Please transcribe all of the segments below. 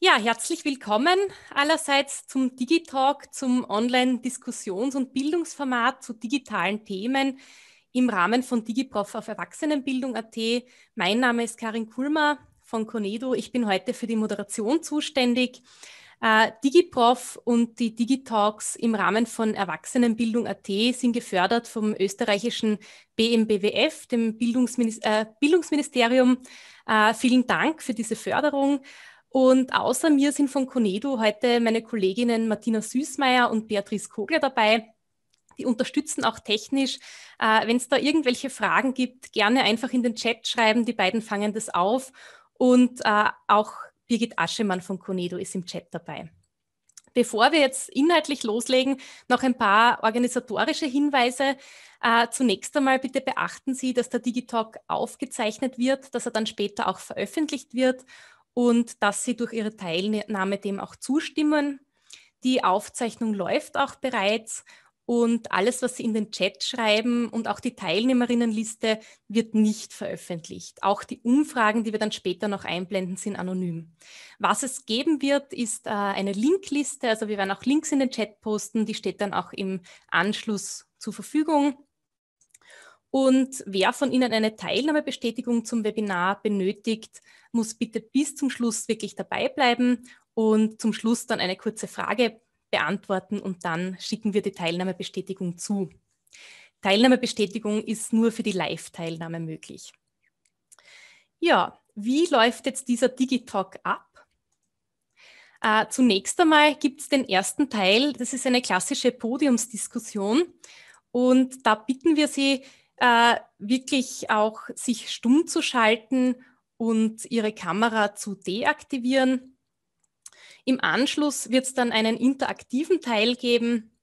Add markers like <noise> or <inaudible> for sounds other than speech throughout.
Ja, herzlich willkommen allerseits zum Digitalk, zum Online-Diskussions- und Bildungsformat zu digitalen Themen im Rahmen von DigiProf auf Erwachsenenbildung.at. Mein Name ist Karin Kulmer von Conedo. Ich bin heute für die Moderation zuständig. Äh, DigiProf und die Digitalks im Rahmen von Erwachsenenbildung.at sind gefördert vom österreichischen BMBWF, dem Bildungsminis äh, Bildungsministerium. Äh, vielen Dank für diese Förderung. Und außer mir sind von Conedo heute meine Kolleginnen Martina Süßmeier und Beatrice Kogler dabei. Die unterstützen auch technisch. Äh, Wenn es da irgendwelche Fragen gibt, gerne einfach in den Chat schreiben. Die beiden fangen das auf. Und äh, auch Birgit Aschemann von Conedo ist im Chat dabei. Bevor wir jetzt inhaltlich loslegen, noch ein paar organisatorische Hinweise. Äh, zunächst einmal bitte beachten Sie, dass der Digitalk aufgezeichnet wird, dass er dann später auch veröffentlicht wird und dass Sie durch Ihre Teilnahme dem auch zustimmen. Die Aufzeichnung läuft auch bereits und alles, was Sie in den Chat schreiben und auch die Teilnehmerinnenliste wird nicht veröffentlicht. Auch die Umfragen, die wir dann später noch einblenden, sind anonym. Was es geben wird, ist äh, eine Linkliste. Also wir werden auch Links in den Chat posten. Die steht dann auch im Anschluss zur Verfügung. Und wer von Ihnen eine Teilnahmebestätigung zum Webinar benötigt, muss bitte bis zum Schluss wirklich dabei bleiben und zum Schluss dann eine kurze Frage beantworten und dann schicken wir die Teilnahmebestätigung zu. Teilnahmebestätigung ist nur für die Live-Teilnahme möglich. Ja, wie läuft jetzt dieser Digitalk ab? Äh, zunächst einmal gibt es den ersten Teil, das ist eine klassische Podiumsdiskussion und da bitten wir Sie, äh, wirklich auch sich stumm zu schalten und ihre Kamera zu deaktivieren. Im Anschluss wird es dann einen interaktiven Teil geben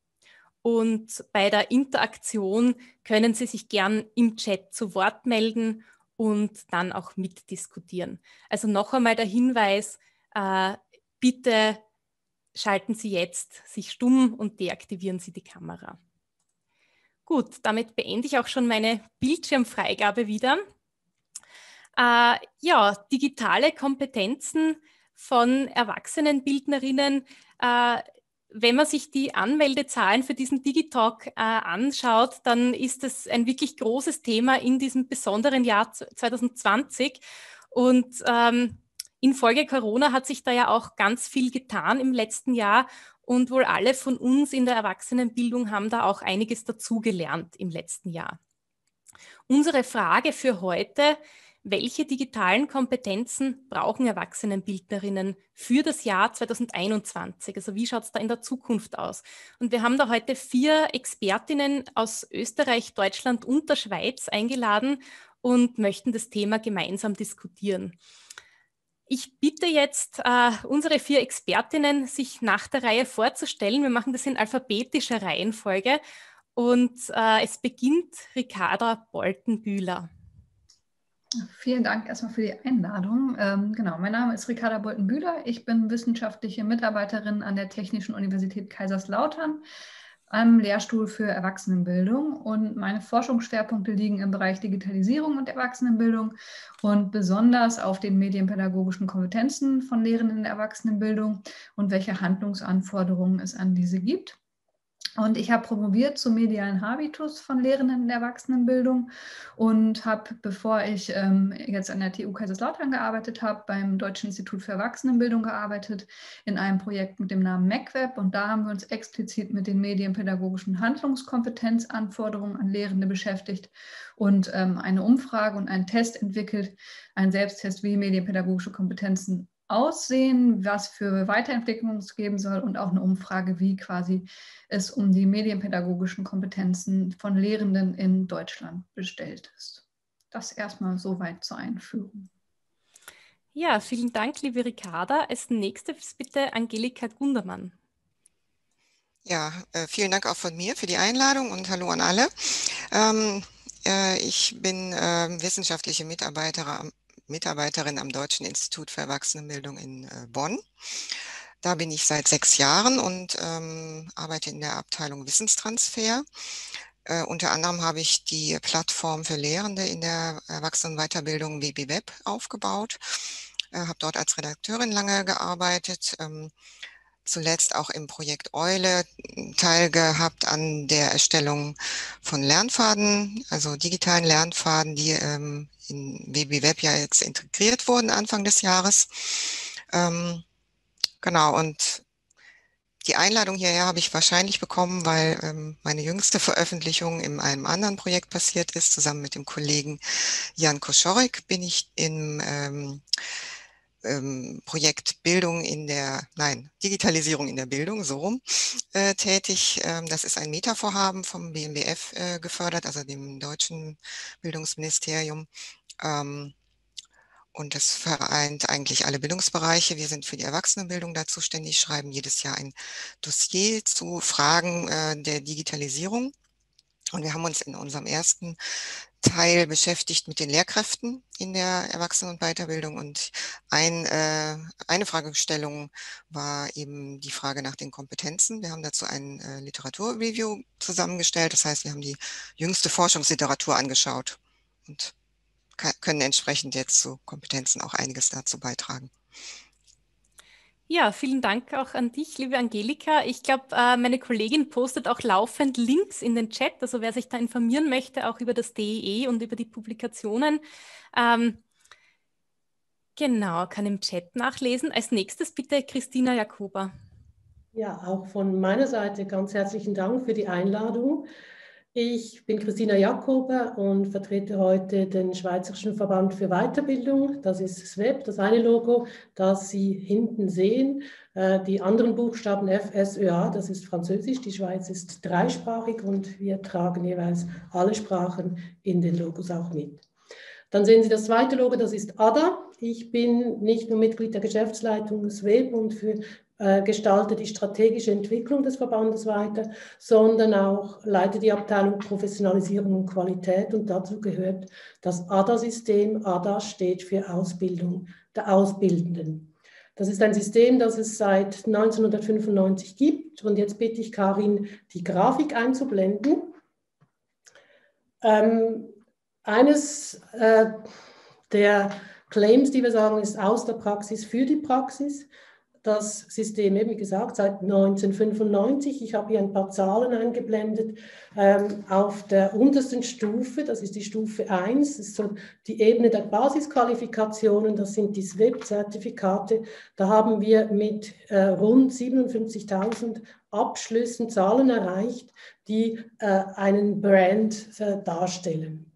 und bei der Interaktion können Sie sich gern im Chat zu Wort melden und dann auch mitdiskutieren. Also noch einmal der Hinweis, äh, bitte schalten Sie jetzt sich stumm und deaktivieren Sie die Kamera. Gut, damit beende ich auch schon meine Bildschirmfreigabe wieder. Äh, ja, digitale Kompetenzen von Erwachsenenbildnerinnen. Äh, wenn man sich die Anmeldezahlen für diesen Digitalk äh, anschaut, dann ist es ein wirklich großes Thema in diesem besonderen Jahr 2020. Und ähm, infolge Corona hat sich da ja auch ganz viel getan im letzten Jahr. Und wohl alle von uns in der Erwachsenenbildung haben da auch einiges dazugelernt im letzten Jahr. Unsere Frage für heute, welche digitalen Kompetenzen brauchen Erwachsenenbildnerinnen für das Jahr 2021? Also wie schaut es da in der Zukunft aus? Und wir haben da heute vier Expertinnen aus Österreich, Deutschland und der Schweiz eingeladen und möchten das Thema gemeinsam diskutieren. Ich bitte jetzt äh, unsere vier Expertinnen, sich nach der Reihe vorzustellen. Wir machen das in alphabetischer Reihenfolge. Und äh, es beginnt Ricarda Boltenbühler. Vielen Dank erstmal für die Einladung. Ähm, genau, mein Name ist Ricarda Boltenbühler. Ich bin wissenschaftliche Mitarbeiterin an der Technischen Universität Kaiserslautern am Lehrstuhl für Erwachsenenbildung und meine Forschungsschwerpunkte liegen im Bereich Digitalisierung und Erwachsenenbildung und besonders auf den medienpädagogischen Kompetenzen von Lehrenden in der Erwachsenenbildung und welche Handlungsanforderungen es an diese gibt. Und ich habe promoviert zum medialen Habitus von Lehrenden in der Erwachsenenbildung und habe, bevor ich ähm, jetzt an der TU Kaiserslautern gearbeitet habe, beim Deutschen Institut für Erwachsenenbildung gearbeitet, in einem Projekt mit dem Namen MacWeb. Und da haben wir uns explizit mit den medienpädagogischen Handlungskompetenzanforderungen an Lehrende beschäftigt und ähm, eine Umfrage und einen Test entwickelt, einen Selbsttest, wie medienpädagogische Kompetenzen aussehen, was für Weiterentwicklungen es geben soll und auch eine Umfrage, wie quasi es um die medienpädagogischen Kompetenzen von Lehrenden in Deutschland bestellt ist. Das erstmal soweit zur Einführung. Ja, vielen Dank, liebe Ricarda. Als nächstes bitte Angelika Gundermann. Ja, äh, vielen Dank auch von mir für die Einladung und hallo an alle. Ähm, äh, ich bin äh, wissenschaftliche Mitarbeiterin Mitarbeiterin am Deutschen Institut für Erwachsenenbildung in äh, Bonn. Da bin ich seit sechs Jahren und ähm, arbeite in der Abteilung Wissenstransfer. Äh, unter anderem habe ich die Plattform für Lehrende in der Erwachsenenweiterbildung WBWeb aufgebaut, äh, habe dort als Redakteurin lange gearbeitet, ähm, zuletzt auch im Projekt Eule teilgehabt an der Erstellung von Lernfaden, also digitalen Lernfaden, die ähm, in WBWeb ja jetzt integriert wurden Anfang des Jahres. Ähm, genau, und die Einladung hierher habe ich wahrscheinlich bekommen, weil ähm, meine jüngste Veröffentlichung in einem anderen Projekt passiert ist. Zusammen mit dem Kollegen Jan Koschorik bin ich im ähm, Projekt Bildung in der, nein, Digitalisierung in der Bildung, so rum, äh, tätig. Ähm, das ist ein Metavorhaben vom BMBF äh, gefördert, also dem deutschen Bildungsministerium. Ähm, und das vereint eigentlich alle Bildungsbereiche. Wir sind für die Erwachsenenbildung da zuständig, schreiben jedes Jahr ein Dossier zu Fragen äh, der Digitalisierung. Und wir haben uns in unserem ersten Teil beschäftigt mit den Lehrkräften in der Erwachsenen- und Weiterbildung. Und ein, äh, eine Fragestellung war eben die Frage nach den Kompetenzen. Wir haben dazu ein äh, Literaturreview zusammengestellt. Das heißt, wir haben die jüngste Forschungsliteratur angeschaut und können entsprechend jetzt zu Kompetenzen auch einiges dazu beitragen. Ja, vielen Dank auch an dich, liebe Angelika. Ich glaube, äh, meine Kollegin postet auch laufend Links in den Chat. Also wer sich da informieren möchte, auch über das DEE e und über die Publikationen, ähm, genau, kann im Chat nachlesen. Als nächstes bitte Christina Jakoba. Ja, auch von meiner Seite ganz herzlichen Dank für die Einladung. Ich bin Christina Jakober und vertrete heute den Schweizerischen Verband für Weiterbildung. Das ist SWEB, das eine Logo, das Sie hinten sehen. Äh, die anderen Buchstaben FSÖA, das ist Französisch. Die Schweiz ist dreisprachig und wir tragen jeweils alle Sprachen in den Logos auch mit. Dann sehen Sie das zweite Logo, das ist ADA. Ich bin nicht nur Mitglied der Geschäftsleitung SWEB und für äh, gestalte die strategische Entwicklung des Verbandes weiter, sondern auch leite die Abteilung Professionalisierung und Qualität und dazu gehört das ADA-System. ADA steht für Ausbildung der Ausbildenden. Das ist ein System, das es seit 1995 gibt und jetzt bitte ich Karin, die Grafik einzublenden. Ähm, eines äh, der Claims, die wir sagen, ist aus der Praxis für die Praxis das System, wie gesagt, seit 1995. Ich habe hier ein paar Zahlen eingeblendet. Ähm, auf der untersten Stufe, das ist die Stufe 1, das ist so die Ebene der Basisqualifikationen, das sind die SWIP-Zertifikate. Da haben wir mit äh, rund 57.000 Abschlüssen Zahlen erreicht, die äh, einen Brand äh, darstellen.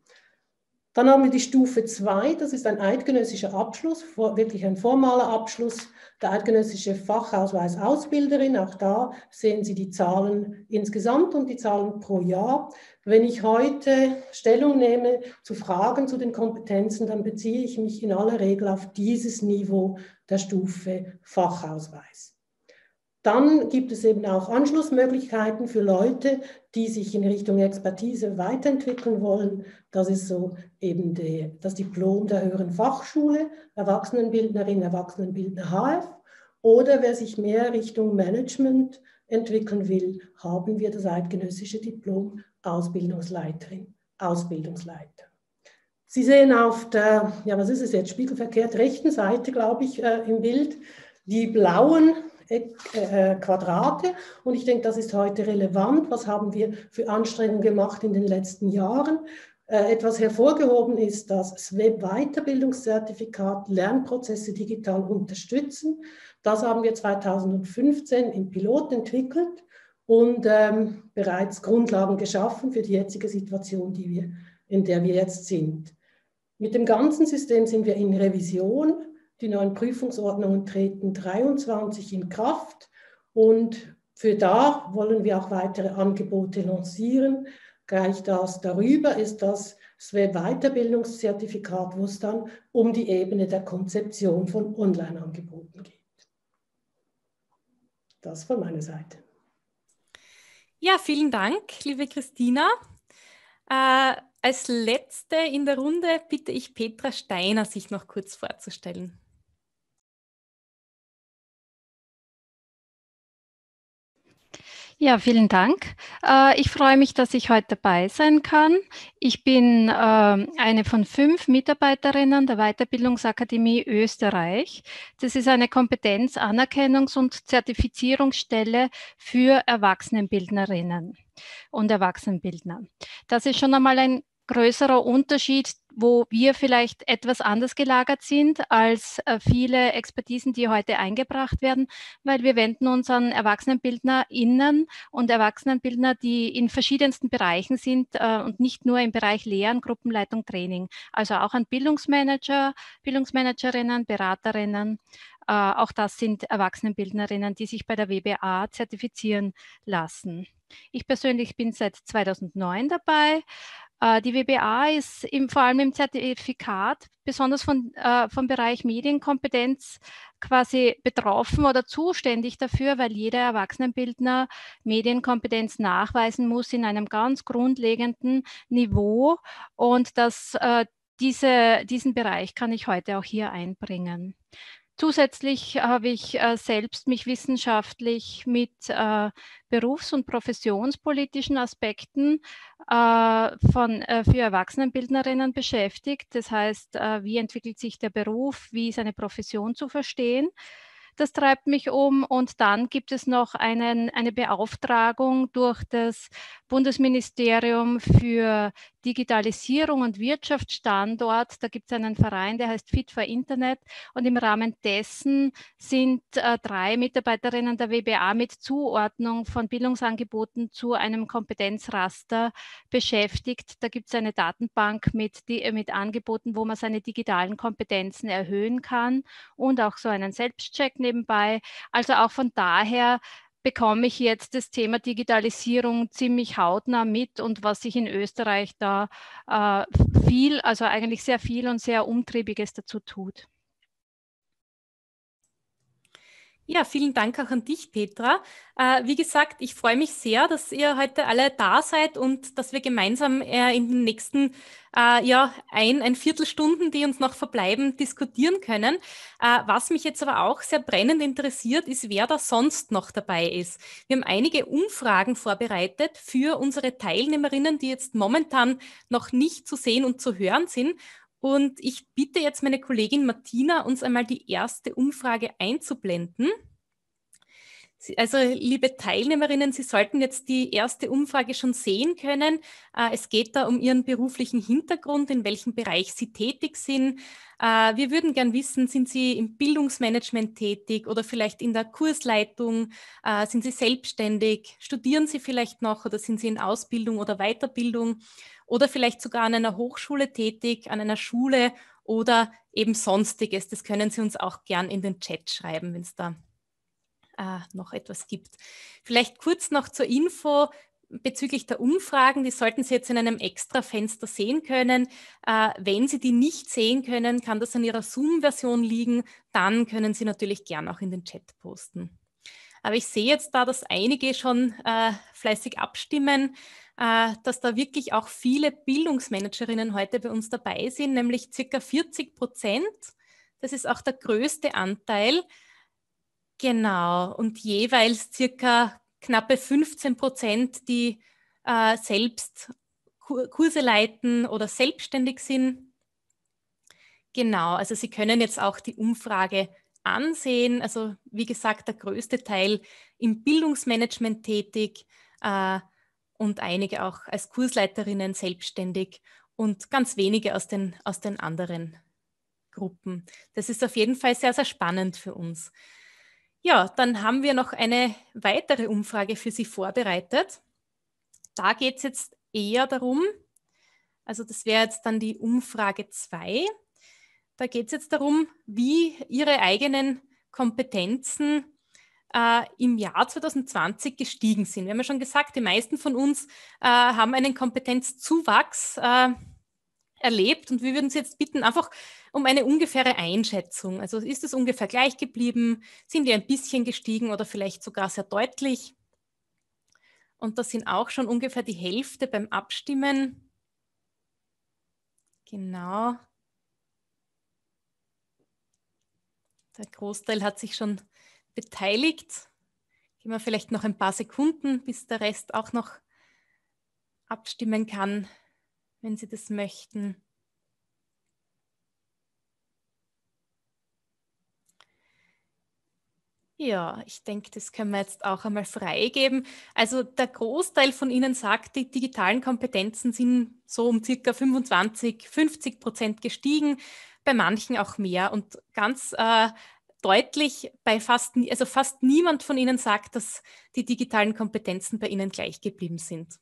Dann haben wir die Stufe 2, das ist ein eidgenössischer Abschluss, wirklich ein formaler Abschluss der eidgenössische Fachausweis Ausbilderin, auch da sehen Sie die Zahlen insgesamt und die Zahlen pro Jahr. Wenn ich heute Stellung nehme zu Fragen zu den Kompetenzen, dann beziehe ich mich in aller Regel auf dieses Niveau der Stufe Fachausweis. Dann gibt es eben auch Anschlussmöglichkeiten für Leute, die sich in Richtung Expertise weiterentwickeln wollen. Das ist so eben die, das Diplom der höheren Fachschule, Erwachsenenbildnerin, Erwachsenenbildner HF. Oder wer sich mehr Richtung Management entwickeln will, haben wir das eidgenössische Diplom Ausbildungsleiterin, Ausbildungsleiter. Sie sehen auf der, ja was ist es jetzt, spiegelverkehrt, rechten Seite, glaube ich, äh, im Bild, die blauen Quadrate. Und ich denke, das ist heute relevant. Was haben wir für Anstrengungen gemacht in den letzten Jahren? Äh, etwas hervorgehoben ist das Web-Weiterbildungszertifikat Lernprozesse digital unterstützen. Das haben wir 2015 im Pilot entwickelt und ähm, bereits Grundlagen geschaffen für die jetzige Situation, die wir, in der wir jetzt sind. Mit dem ganzen System sind wir in Revision. Die neuen Prüfungsordnungen treten 23 in Kraft und für da wollen wir auch weitere Angebote lancieren. Gleich das darüber ist das SWE-Weiterbildungszertifikat, wo es dann um die Ebene der Konzeption von Online-Angeboten geht. Das von meiner Seite. Ja, vielen Dank, liebe Christina. Äh, als letzte in der Runde bitte ich Petra Steiner, sich noch kurz vorzustellen. Ja, vielen Dank. Äh, ich freue mich, dass ich heute dabei sein kann. Ich bin ähm, eine von fünf Mitarbeiterinnen der Weiterbildungsakademie Österreich. Das ist eine Kompetenz-, Anerkennungs- und Zertifizierungsstelle für Erwachsenenbildnerinnen und Erwachsenenbildner. Das ist schon einmal ein größerer Unterschied, wo wir vielleicht etwas anders gelagert sind als äh, viele Expertisen, die heute eingebracht werden, weil wir wenden uns an ErwachsenenbildnerInnen und Erwachsenenbildner, die in verschiedensten Bereichen sind äh, und nicht nur im Bereich Lehren, Gruppenleitung, Training, also auch an Bildungsmanager, Bildungsmanagerinnen, Beraterinnen. Äh, auch das sind Erwachsenenbildnerinnen, die sich bei der WBA zertifizieren lassen. Ich persönlich bin seit 2009 dabei. Äh, die WBA ist im, vor allem im Zertifikat, besonders von, äh, vom Bereich Medienkompetenz, quasi betroffen oder zuständig dafür, weil jeder Erwachsenenbildner Medienkompetenz nachweisen muss in einem ganz grundlegenden Niveau. Und das, äh, diese, diesen Bereich kann ich heute auch hier einbringen. Zusätzlich habe ich äh, selbst mich wissenschaftlich mit äh, berufs- und professionspolitischen Aspekten äh, von, äh, für Erwachsenenbildnerinnen beschäftigt. Das heißt, äh, wie entwickelt sich der Beruf, wie ist eine Profession zu verstehen. Das treibt mich um. Und dann gibt es noch einen, eine Beauftragung durch das Bundesministerium für Digitalisierung und Wirtschaftsstandort. Da gibt es einen Verein, der heißt Fit for Internet. Und im Rahmen dessen sind äh, drei Mitarbeiterinnen der WBA mit Zuordnung von Bildungsangeboten zu einem Kompetenzraster beschäftigt. Da gibt es eine Datenbank mit, die, mit Angeboten, wo man seine digitalen Kompetenzen erhöhen kann und auch so einen Selbstcheck nebenbei. Also auch von daher bekomme ich jetzt das Thema Digitalisierung ziemlich hautnah mit und was sich in Österreich da äh, viel, also eigentlich sehr viel und sehr umtriebiges dazu tut. Ja, vielen Dank auch an dich, Petra. Äh, wie gesagt, ich freue mich sehr, dass ihr heute alle da seid und dass wir gemeinsam äh, in den nächsten äh, ja, ein, ein Viertelstunden, die uns noch verbleiben, diskutieren können. Äh, was mich jetzt aber auch sehr brennend interessiert, ist, wer da sonst noch dabei ist. Wir haben einige Umfragen vorbereitet für unsere Teilnehmerinnen, die jetzt momentan noch nicht zu sehen und zu hören sind. Und ich bitte jetzt meine Kollegin Martina, uns einmal die erste Umfrage einzublenden. Also, liebe Teilnehmerinnen, Sie sollten jetzt die erste Umfrage schon sehen können. Äh, es geht da um Ihren beruflichen Hintergrund, in welchem Bereich Sie tätig sind. Äh, wir würden gern wissen, sind Sie im Bildungsmanagement tätig oder vielleicht in der Kursleitung? Äh, sind Sie selbstständig? Studieren Sie vielleicht noch oder sind Sie in Ausbildung oder Weiterbildung? oder vielleicht sogar an einer Hochschule tätig, an einer Schule oder eben sonstiges. Das können Sie uns auch gern in den Chat schreiben, wenn es da äh, noch etwas gibt. Vielleicht kurz noch zur Info bezüglich der Umfragen, die sollten Sie jetzt in einem extra Fenster sehen können. Äh, wenn Sie die nicht sehen können, kann das an Ihrer Zoom-Version liegen. Dann können Sie natürlich gern auch in den Chat posten. Aber ich sehe jetzt da, dass einige schon äh, fleißig abstimmen. Äh, dass da wirklich auch viele Bildungsmanagerinnen heute bei uns dabei sind, nämlich circa 40 Prozent. Das ist auch der größte Anteil. Genau, und jeweils circa knappe 15 Prozent, die äh, selbst Kurse leiten oder selbstständig sind. Genau, also Sie können jetzt auch die Umfrage ansehen. Also wie gesagt, der größte Teil im Bildungsmanagement tätig. Äh, und einige auch als Kursleiterinnen selbstständig und ganz wenige aus den, aus den anderen Gruppen. Das ist auf jeden Fall sehr, sehr spannend für uns. Ja, dann haben wir noch eine weitere Umfrage für Sie vorbereitet. Da geht es jetzt eher darum, also das wäre jetzt dann die Umfrage 2. Da geht es jetzt darum, wie Ihre eigenen Kompetenzen äh, im Jahr 2020 gestiegen sind. Wir haben ja schon gesagt, die meisten von uns äh, haben einen Kompetenzzuwachs äh, erlebt und wir würden Sie jetzt bitten, einfach um eine ungefähre Einschätzung. Also ist es ungefähr gleich geblieben? Sind die ein bisschen gestiegen oder vielleicht sogar sehr deutlich? Und das sind auch schon ungefähr die Hälfte beim Abstimmen. Genau. Der Großteil hat sich schon beteiligt. Geben wir vielleicht noch ein paar Sekunden, bis der Rest auch noch abstimmen kann, wenn Sie das möchten. Ja, ich denke, das können wir jetzt auch einmal freigeben. Also der Großteil von Ihnen sagt, die digitalen Kompetenzen sind so um circa 25, 50 Prozent gestiegen, bei manchen auch mehr. Und ganz äh, deutlich bei fast, also fast niemand von Ihnen sagt, dass die digitalen Kompetenzen bei Ihnen gleich geblieben sind.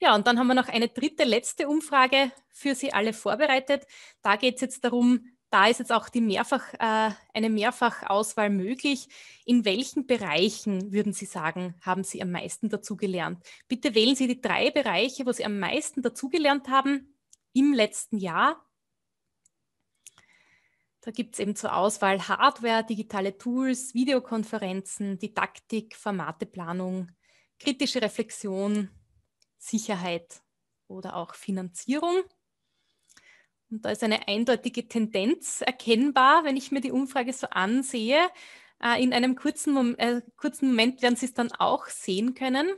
Ja, und dann haben wir noch eine dritte, letzte Umfrage für Sie alle vorbereitet. Da geht es jetzt darum, da ist jetzt auch die Mehrfach, äh, eine Mehrfachauswahl möglich. In welchen Bereichen würden Sie sagen, haben Sie am meisten dazugelernt? Bitte wählen Sie die drei Bereiche, wo Sie am meisten dazugelernt haben im letzten Jahr. Da gibt es eben zur Auswahl Hardware, digitale Tools, Videokonferenzen, Didaktik, Formateplanung, kritische Reflexion, Sicherheit oder auch Finanzierung. Und da ist eine eindeutige Tendenz erkennbar, wenn ich mir die Umfrage so ansehe. Äh, in einem kurzen, Mom äh, kurzen Moment werden Sie es dann auch sehen können,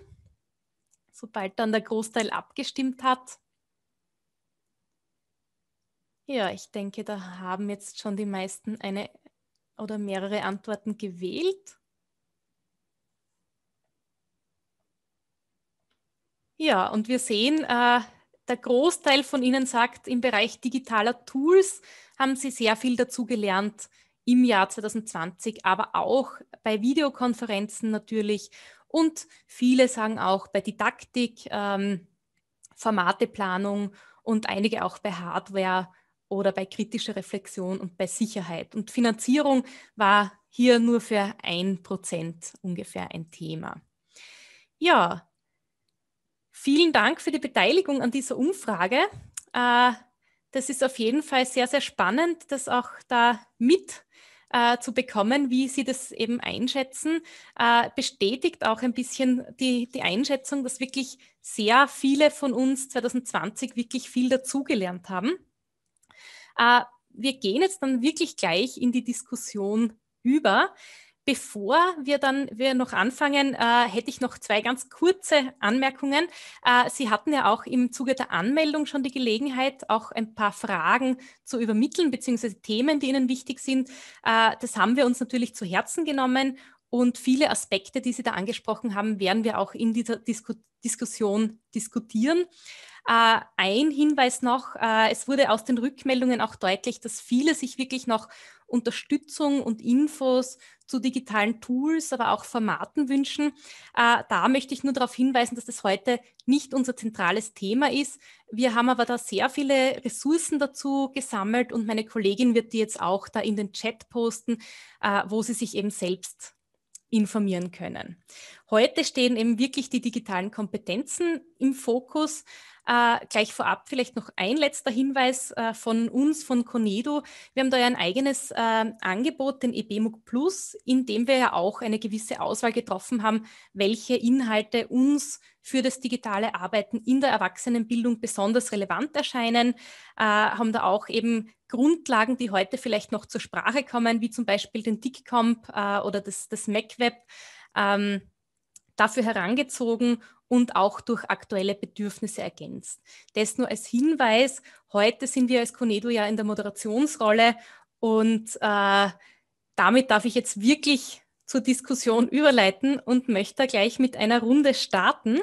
sobald dann der Großteil abgestimmt hat. Ja, ich denke, da haben jetzt schon die meisten eine oder mehrere Antworten gewählt. Ja, und wir sehen, äh, der Großteil von Ihnen sagt, im Bereich digitaler Tools haben Sie sehr viel dazugelernt im Jahr 2020, aber auch bei Videokonferenzen natürlich. Und viele sagen auch bei Didaktik, ähm, Formateplanung und einige auch bei Hardware oder bei kritischer Reflexion und bei Sicherheit. Und Finanzierung war hier nur für ein Prozent ungefähr ein Thema. Ja, Vielen Dank für die Beteiligung an dieser Umfrage. Äh, das ist auf jeden Fall sehr, sehr spannend, das auch da mit äh, zu bekommen, wie Sie das eben einschätzen. Äh, bestätigt auch ein bisschen die, die Einschätzung, dass wirklich sehr viele von uns 2020 wirklich viel dazugelernt haben. wir gehen jetzt dann wirklich gleich in die Diskussion über. Bevor wir dann wir noch anfangen, äh, hätte ich noch zwei ganz kurze Anmerkungen. Äh, Sie hatten ja auch im Zuge der Anmeldung schon die Gelegenheit, auch ein paar Fragen zu übermitteln, beziehungsweise Themen, die Ihnen wichtig sind. Äh, das haben wir uns natürlich zu Herzen genommen und viele Aspekte, die Sie da angesprochen haben, werden wir auch in dieser Disku Diskussion diskutieren. Äh, ein Hinweis noch, äh, es wurde aus den Rückmeldungen auch deutlich, dass viele sich wirklich noch Unterstützung und Infos zu digitalen Tools, aber auch Formaten wünschen. Äh, da möchte ich nur darauf hinweisen, dass das heute nicht unser zentrales Thema ist. Wir haben aber da sehr viele Ressourcen dazu gesammelt und meine Kollegin wird die jetzt auch da in den Chat posten, äh, wo sie sich eben selbst informieren können. Heute stehen eben wirklich die digitalen Kompetenzen im Fokus. Äh, gleich vorab vielleicht noch ein letzter Hinweis äh, von uns, von Conedo. Wir haben da ja ein eigenes äh, Angebot, den EBMUG Plus, in dem wir ja auch eine gewisse Auswahl getroffen haben, welche Inhalte uns für das digitale Arbeiten in der Erwachsenenbildung besonders relevant erscheinen, äh, haben da auch eben Grundlagen, die heute vielleicht noch zur Sprache kommen, wie zum Beispiel den DICCOMP äh, oder das, das MacWeb. Ähm, dafür herangezogen und auch durch aktuelle Bedürfnisse ergänzt. Das nur als Hinweis. Heute sind wir als Conedo ja in der Moderationsrolle und äh, damit darf ich jetzt wirklich zur Diskussion überleiten und möchte gleich mit einer Runde starten.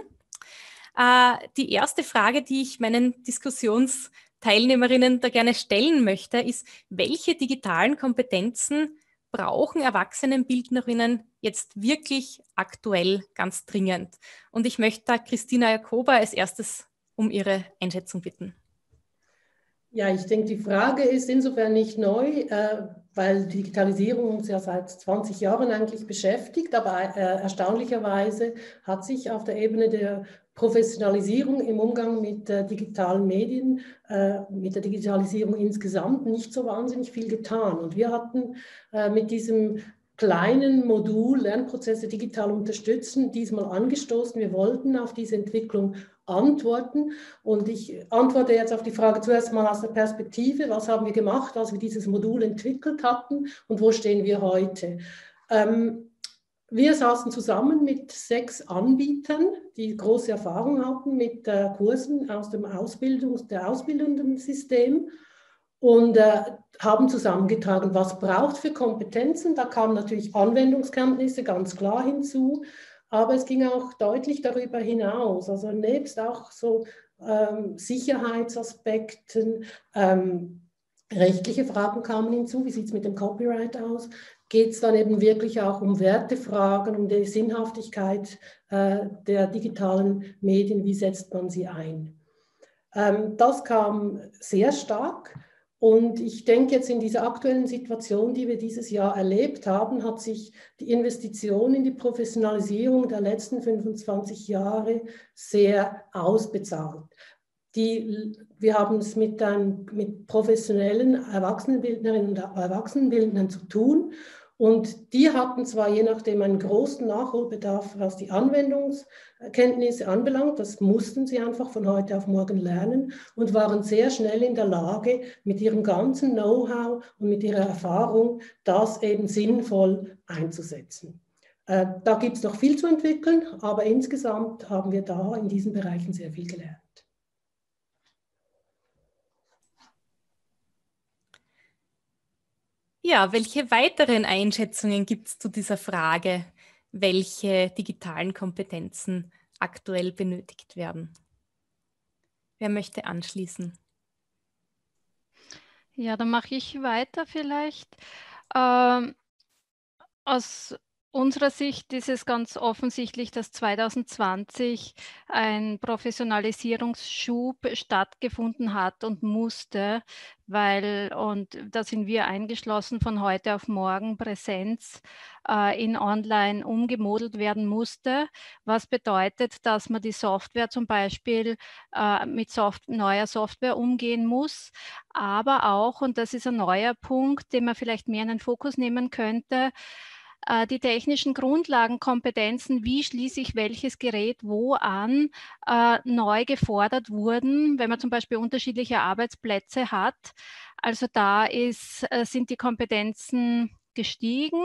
Äh, die erste Frage, die ich meinen Diskussionsteilnehmerinnen da gerne stellen möchte, ist, welche digitalen Kompetenzen brauchen Erwachsenenbildnerinnen jetzt wirklich aktuell ganz dringend? Und ich möchte da Christina Jakoba als erstes um ihre Einschätzung bitten. Ja, ich denke, die Frage ist insofern nicht neu, äh, weil Digitalisierung uns ja seit 20 Jahren eigentlich beschäftigt, aber äh, erstaunlicherweise hat sich auf der Ebene der Professionalisierung im Umgang mit digitalen Medien, äh, mit der Digitalisierung insgesamt nicht so wahnsinnig viel getan. Und wir hatten mit diesem kleinen Modul Lernprozesse digital unterstützen, diesmal angestoßen. Wir wollten auf diese Entwicklung antworten. Und ich antworte jetzt auf die Frage zuerst mal aus der Perspektive, was haben wir gemacht, als wir dieses Modul entwickelt hatten und wo stehen wir heute. Ähm, wir saßen zusammen mit sechs Anbietern, die große Erfahrung hatten mit äh, Kursen aus dem Ausbildungs-, der ausbildenden System und äh, haben zusammengetragen, was braucht für Kompetenzen. Da kamen natürlich Anwendungskenntnisse ganz klar hinzu, aber es ging auch deutlich darüber hinaus. Also nebst auch so ähm, Sicherheitsaspekten, ähm, rechtliche Fragen kamen hinzu. Wie sieht es mit dem Copyright aus? Geht es dann eben wirklich auch um Wertefragen, um die Sinnhaftigkeit äh, der digitalen Medien? Wie setzt man sie ein? Ähm, das kam sehr stark. Und ich denke jetzt in dieser aktuellen Situation, die wir dieses Jahr erlebt haben, hat sich die Investition in die Professionalisierung der letzten 25 Jahre sehr ausbezahlt. Die, wir haben es mit, ein, mit professionellen Erwachsenenbildnerinnen und Erwachsenenbildnern zu tun und die hatten zwar je nachdem einen großen Nachholbedarf, was die Anwendungskenntnisse anbelangt, das mussten sie einfach von heute auf morgen lernen und waren sehr schnell in der Lage, mit ihrem ganzen Know-how und mit ihrer Erfahrung das eben sinnvoll einzusetzen. Äh, da gibt es noch viel zu entwickeln, aber insgesamt haben wir da in diesen Bereichen sehr viel gelernt. Ja, welche weiteren Einschätzungen gibt es zu dieser Frage, welche digitalen Kompetenzen aktuell benötigt werden? Wer möchte anschließen? Ja, dann mache ich weiter vielleicht. Ähm, aus unserer Sicht ist es ganz offensichtlich, dass 2020 ein Professionalisierungsschub stattgefunden hat und musste, weil, und da sind wir eingeschlossen, von heute auf morgen Präsenz äh, in Online umgemodelt werden musste, was bedeutet, dass man die Software zum Beispiel äh, mit Soft neuer Software umgehen muss, aber auch, und das ist ein neuer Punkt, den man vielleicht mehr in den Fokus nehmen könnte, die technischen Grundlagenkompetenzen, wie schließe ich welches Gerät wo an, äh, neu gefordert wurden, wenn man zum Beispiel unterschiedliche Arbeitsplätze hat. Also da ist, äh, sind die Kompetenzen gestiegen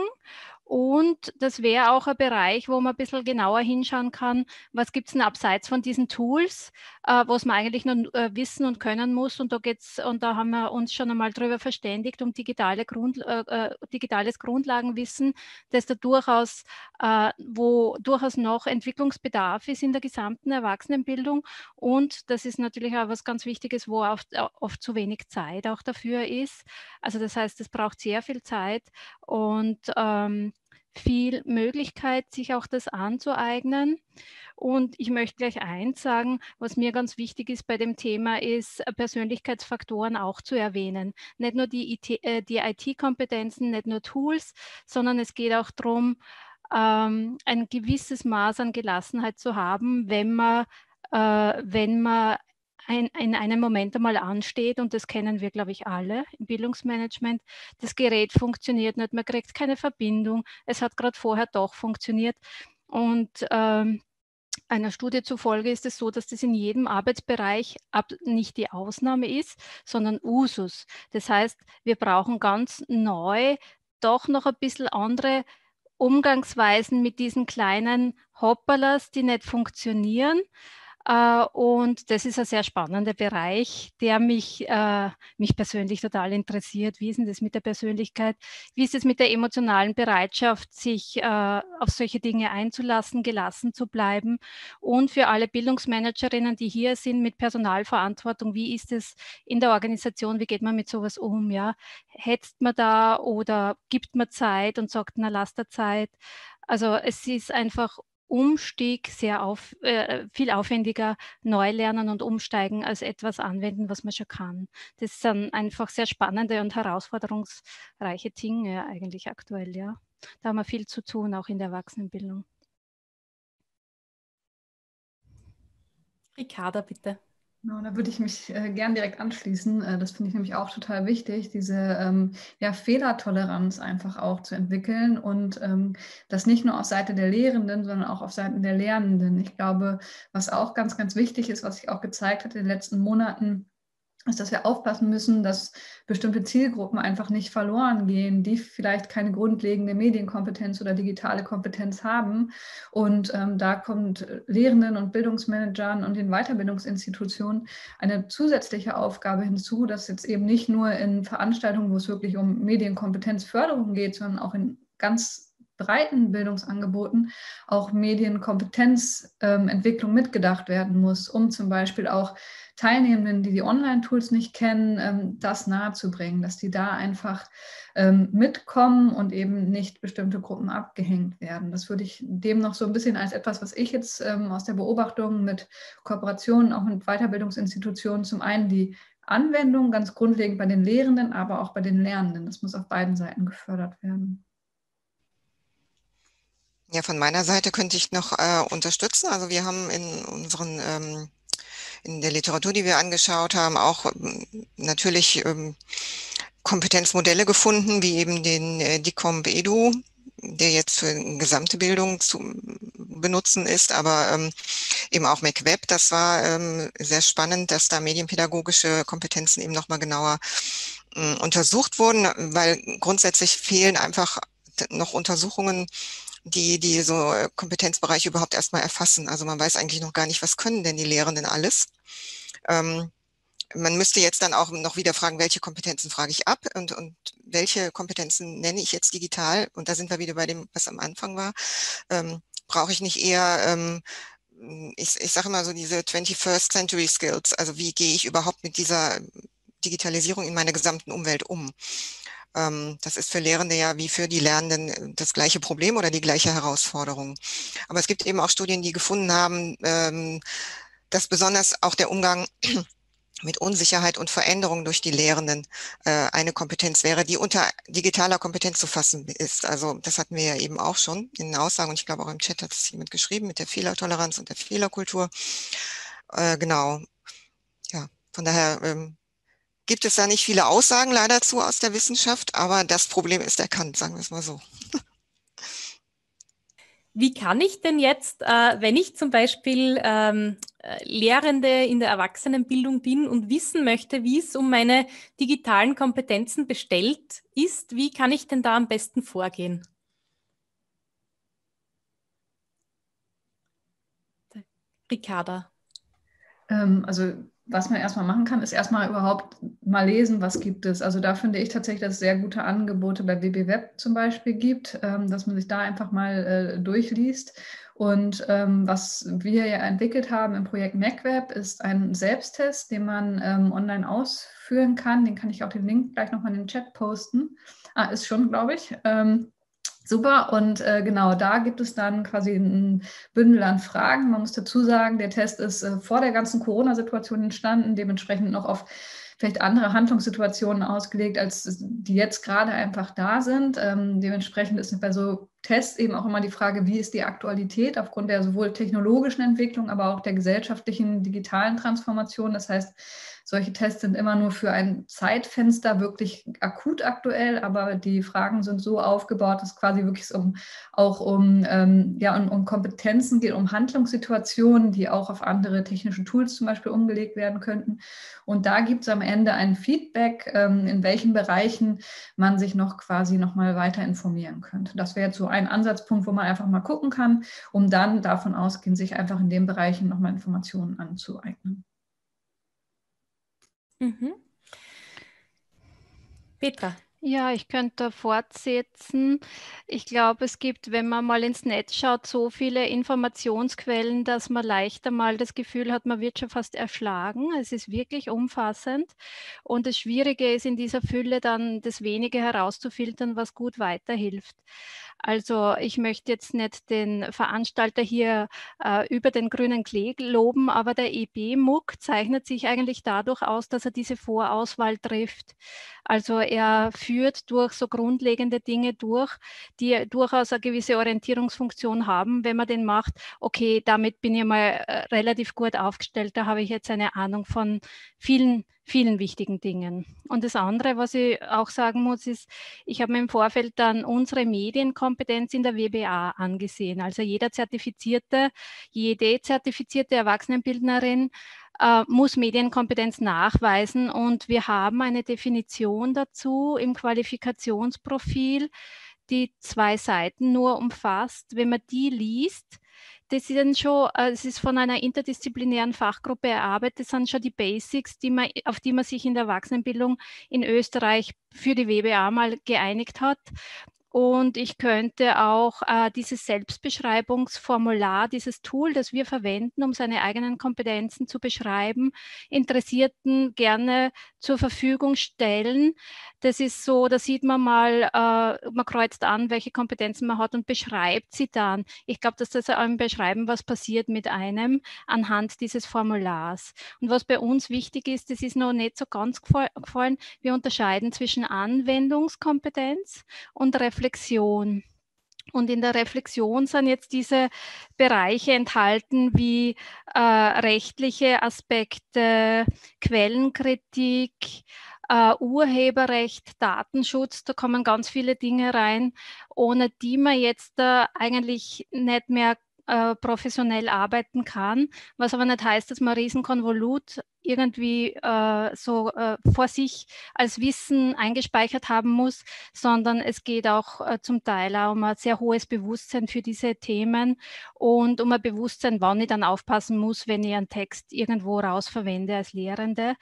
und das wäre auch ein Bereich, wo man ein bisschen genauer hinschauen kann, was gibt es denn abseits von diesen Tools, äh, was man eigentlich noch äh, wissen und können muss. Und da geht's, und da haben wir uns schon einmal darüber verständigt, um digitale Grund, äh, äh, digitales Grundlagenwissen, das da durchaus, äh, wo durchaus noch Entwicklungsbedarf ist in der gesamten Erwachsenenbildung. Und das ist natürlich auch was ganz Wichtiges, wo oft, oft zu wenig Zeit auch dafür ist. Also das heißt, es braucht sehr viel Zeit und ähm, viel Möglichkeit, sich auch das anzueignen. Und ich möchte gleich eins sagen, was mir ganz wichtig ist bei dem Thema, ist äh, Persönlichkeitsfaktoren auch zu erwähnen. Nicht nur die, äh, IT-Kompetenzen, nicht nur Tools, sondern es geht auch darum, ähm, ein gewisses Maß an Gelassenheit zu haben, wenn man, äh, wenn man ein, in einem Moment einmal ansteht, und das kennen wir, glaube ich, alle im Bildungsmanagement, das Gerät funktioniert nicht, man kriegt keine Verbindung, es hat gerade vorher doch funktioniert. Und ähm, einer Studie zufolge ist es so, dass das in jedem Arbeitsbereich nicht die Ausnahme ist, sondern Usus. Das heißt, wir brauchen ganz neu doch noch ein bisschen andere Umgangsweisen mit diesen kleinen Hopperlers, die nicht funktionieren. Äh, und das ist ein sehr spannender Bereich, der mich, äh, mich persönlich total interessiert. Wie ist denn das mit der Persönlichkeit? Wie ist es mit der emotionalen Bereitschaft, sich äh, auf solche Dinge einzulassen, gelassen zu bleiben? Und für alle Bildungsmanagerinnen, die hier sind mit Personalverantwortung, wie ist es in der Organisation? Wie geht man mit sowas um? Ja? Hetzt man da oder gibt man Zeit und sagt, na, lass der Zeit? Also es ist einfach Umstieg sehr auf, äh, viel aufwendiger neu lernen und umsteigen als etwas anwenden, was man schon kann. Das sind einfach sehr spannende und herausforderungsreiche Dinge eigentlich aktuell, ja. Da haben wir viel zu tun, auch in der Erwachsenenbildung. Ricarda, bitte. Genau, da würde ich mich äh, gern direkt anschließen. Äh, das finde ich nämlich auch total wichtig, diese ähm, ja, Fehlertoleranz einfach auch zu entwickeln und ähm, das nicht nur auf Seite der Lehrenden, sondern auch auf Seiten der Lernenden. Ich glaube, was auch ganz, ganz wichtig ist, was sich auch gezeigt hat in den letzten Monaten, ist, dass wir aufpassen müssen, dass bestimmte Zielgruppen einfach nicht verloren gehen, die vielleicht keine grundlegende Medienkompetenz oder digitale Kompetenz haben. Und ähm, da kommt Lehrenden und Bildungsmanagern und den Weiterbildungsinstitutionen eine zusätzliche Aufgabe hinzu, dass jetzt eben nicht nur in Veranstaltungen, wo es wirklich um Medienkompetenzförderung geht, sondern auch in ganz breiten Bildungsangeboten auch Medienkompetenzentwicklung ähm, mitgedacht werden muss, um zum Beispiel auch Teilnehmenden, die die Online-Tools nicht kennen, ähm, das nahezubringen, dass die da einfach ähm, mitkommen und eben nicht bestimmte Gruppen abgehängt werden. Das würde ich dem noch so ein bisschen als etwas, was ich jetzt ähm, aus der Beobachtung mit Kooperationen, auch mit Weiterbildungsinstitutionen, zum einen die Anwendung ganz grundlegend bei den Lehrenden, aber auch bei den Lernenden. Das muss auf beiden Seiten gefördert werden. Ja, von meiner Seite könnte ich noch äh, unterstützen. Also wir haben in unseren ähm, in der Literatur, die wir angeschaut haben, auch ähm, natürlich ähm, Kompetenzmodelle gefunden, wie eben den äh, DICOMP Edu, der jetzt für gesamte Bildung zu benutzen ist, aber ähm, eben auch MacWeb. Das war ähm, sehr spannend, dass da medienpädagogische Kompetenzen eben nochmal genauer äh, untersucht wurden, weil grundsätzlich fehlen einfach noch Untersuchungen die, die so äh, Kompetenzbereiche überhaupt erstmal erfassen. Also man weiß eigentlich noch gar nicht, was können denn die Lehrenden alles. Ähm, man müsste jetzt dann auch noch wieder fragen, welche Kompetenzen frage ich ab und, und welche Kompetenzen nenne ich jetzt digital? Und da sind wir wieder bei dem, was am Anfang war. Ähm, brauche ich nicht eher, ähm, ich, ich sage immer so diese 21st Century Skills, also wie gehe ich überhaupt mit dieser Digitalisierung in meiner gesamten Umwelt um? Ähm, das ist für Lehrende ja wie für die Lernenden äh, das gleiche Problem oder die gleiche Herausforderung. Aber es gibt eben auch Studien, die gefunden haben, ähm, dass besonders auch der Umgang <clears throat> mit Unsicherheit und Veränderung durch die Lehrenden äh, eine Kompetenz wäre, die unter digitaler Kompetenz zu fassen ist. Also das hatten wir ja eben auch schon in den Aussagen und ich glaube auch im Chat hat es jemand geschrieben mit der Fehlertoleranz und der Fehlerkultur. Äh, genau. Ja, von daher ähm, gibt es da nicht viele Aussagen leider zu aus der Wissenschaft, aber das Problem ist erkannt, sagen wir es mal so. <laughs> Wie kann ich denn jetzt, äh, wenn ich zum Beispiel ähm, äh, Lehrende in der Erwachsenenbildung bin und wissen möchte, wie es um meine digitalen Kompetenzen bestellt ist, wie kann ich denn da am besten vorgehen? Ricarda. Ähm, also was man erstmal machen kann, ist erstmal überhaupt mal lesen, was gibt es. Also da finde ich tatsächlich, dass es sehr gute Angebote bei WB Web zum Beispiel gibt, ähm, dass man sich da einfach mal äh, durchliest. Und ähm, was wir ja entwickelt haben im Projekt MacWeb ist ein Selbsttest, den man ähm, online ausführen kann. Den kann ich auch den Link gleich nochmal in den Chat posten. Ah, ist schon, glaube ich. Super, und äh, genau da gibt es dann quasi ein Bündel an Fragen. Man muss dazu sagen, der Test ist äh, vor der ganzen Corona-Situation entstanden, dementsprechend noch auf vielleicht andere Handlungssituationen ausgelegt, als die jetzt gerade einfach da sind. Ähm, dementsprechend ist bei so Tests eben auch immer die Frage, wie ist die Aktualität aufgrund der sowohl technologischen Entwicklung, aber auch der gesellschaftlichen digitalen Transformation. Das heißt, solche Tests sind immer nur für ein Zeitfenster wirklich akut aktuell, aber die Fragen sind so aufgebaut, dass quasi wirklich um, auch um, ähm, ja, um, um Kompetenzen geht, um Handlungssituationen, die auch auf andere technische Tools zum Beispiel umgelegt werden könnten. Und da gibt es am Ende ein Feedback, ähm, in welchen Bereichen man sich noch quasi nochmal weiter informieren könnte. Das wäre jetzt so ein Ansatzpunkt, wo man einfach mal gucken kann, um dann davon ausgehend sich einfach in den Bereichen nochmal Informationen anzueignen. Mhm. Petra. Ja, ich könnte fortsetzen. Ich glaube, es gibt, wenn man mal ins Netz schaut, so viele Informationsquellen, dass man leichter mal das Gefühl hat, man wird schon fast erschlagen. Es ist wirklich umfassend. Und das Schwierige ist in dieser Fülle dann das wenige herauszufiltern, was gut weiterhilft. Also ich möchte jetzt nicht den Veranstalter hier äh, über den grünen Klee loben, aber der EB-MUG zeichnet sich eigentlich dadurch aus, dass er diese Vorauswahl trifft. Also er führt durch so grundlegende Dinge durch, die durchaus eine gewisse Orientierungsfunktion haben, wenn man den macht, okay, damit bin ich mal äh, relativ gut aufgestellt, da habe ich jetzt eine Ahnung von vielen vielen wichtigen Dingen. Und das andere, was ich auch sagen muss, ist, ich habe mir im Vorfeld dann unsere Medienkompetenz in der WBA angesehen. Also jeder zertifizierte, jede zertifizierte Erwachsenenbildnerin äh, muss Medienkompetenz nachweisen und wir haben eine Definition dazu im Qualifikationsprofil, die zwei Seiten nur umfasst. Wenn man die liest, das sind schon, äh, es ist von einer interdisziplinären Fachgruppe erarbeitet, das sind schon die Basics, die man, auf die man sich in der Erwachsenenbildung in Österreich für die WBA mal geeinigt hat. Und ich könnte auch äh, dieses Selbstbeschreibungsformular, dieses Tool, das wir verwenden, um seine eigenen Kompetenzen zu beschreiben, Interessierten gerne zur Verfügung stellen. Das ist so, da sieht man mal, äh, man kreuzt an, welche Kompetenzen man hat und beschreibt sie dann. Ich glaube, dass das einem beschreiben, was passiert mit einem anhand dieses Formulars. Und was bei uns wichtig ist, das ist noch nicht so ganz gefallen, wir unterscheiden zwischen Anwendungskompetenz und Reflexion Reflexion. Und in der Reflexion sind jetzt diese Bereiche enthalten wie äh, rechtliche Aspekte, Quellenkritik, äh, Urheberrecht, Datenschutz. Da kommen ganz viele Dinge rein, ohne die man jetzt äh, eigentlich nicht mehr äh, professionell arbeiten kann, was aber nicht heißt, dass man Riesenkonvolut irgendwie äh, so äh, vor sich als Wissen eingespeichert haben muss, sondern es geht auch äh, zum Teil auch um ein sehr hohes Bewusstsein für diese Themen und um ein Bewusstsein, wann ich dann aufpassen muss, wenn ich einen Text irgendwo raus verwende als Lehrende.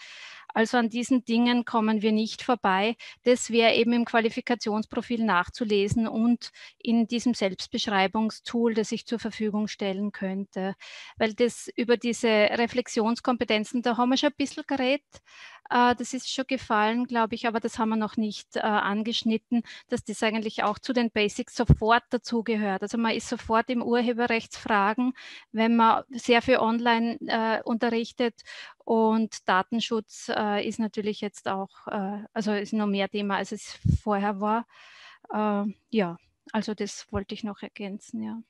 Also an diesen Dingen kommen wir nicht vorbei. Das wäre eben im Qualifikationsprofil nachzulesen und in diesem Selbstbeschreibungstool, das ich zur Verfügung stellen könnte. Weil das über diese Reflexionskompetenzen, da haben wir schon ein bisschen geredet. Äh, das ist schon gefallen, glaube ich, aber das haben wir noch nicht äh, angeschnitten, dass das eigentlich auch zu den Basics sofort dazugehört. Also man ist sofort im Urheberrechtsfragen, wenn man sehr viel online äh, unterrichtet und Datenschutz ist natürlich jetzt auch, also ist noch mehr Thema, als es vorher war. Ja, also das wollte ich noch ergänzen, ja.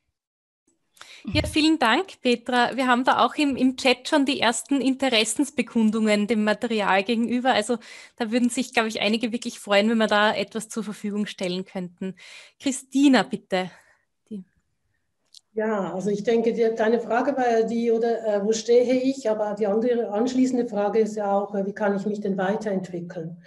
Ja, vielen Dank, Petra. Wir haben da auch im, im Chat schon die ersten Interessensbekundungen dem Material gegenüber. Also da würden sich, glaube ich, einige wirklich freuen, wenn wir da etwas zur Verfügung stellen könnten. Christina, bitte. Ja, also ich denke, die, deine Frage war ja die, oder äh, wo stehe ich? Aber die andere anschließende Frage ist ja auch, äh, wie kann ich mich denn weiterentwickeln?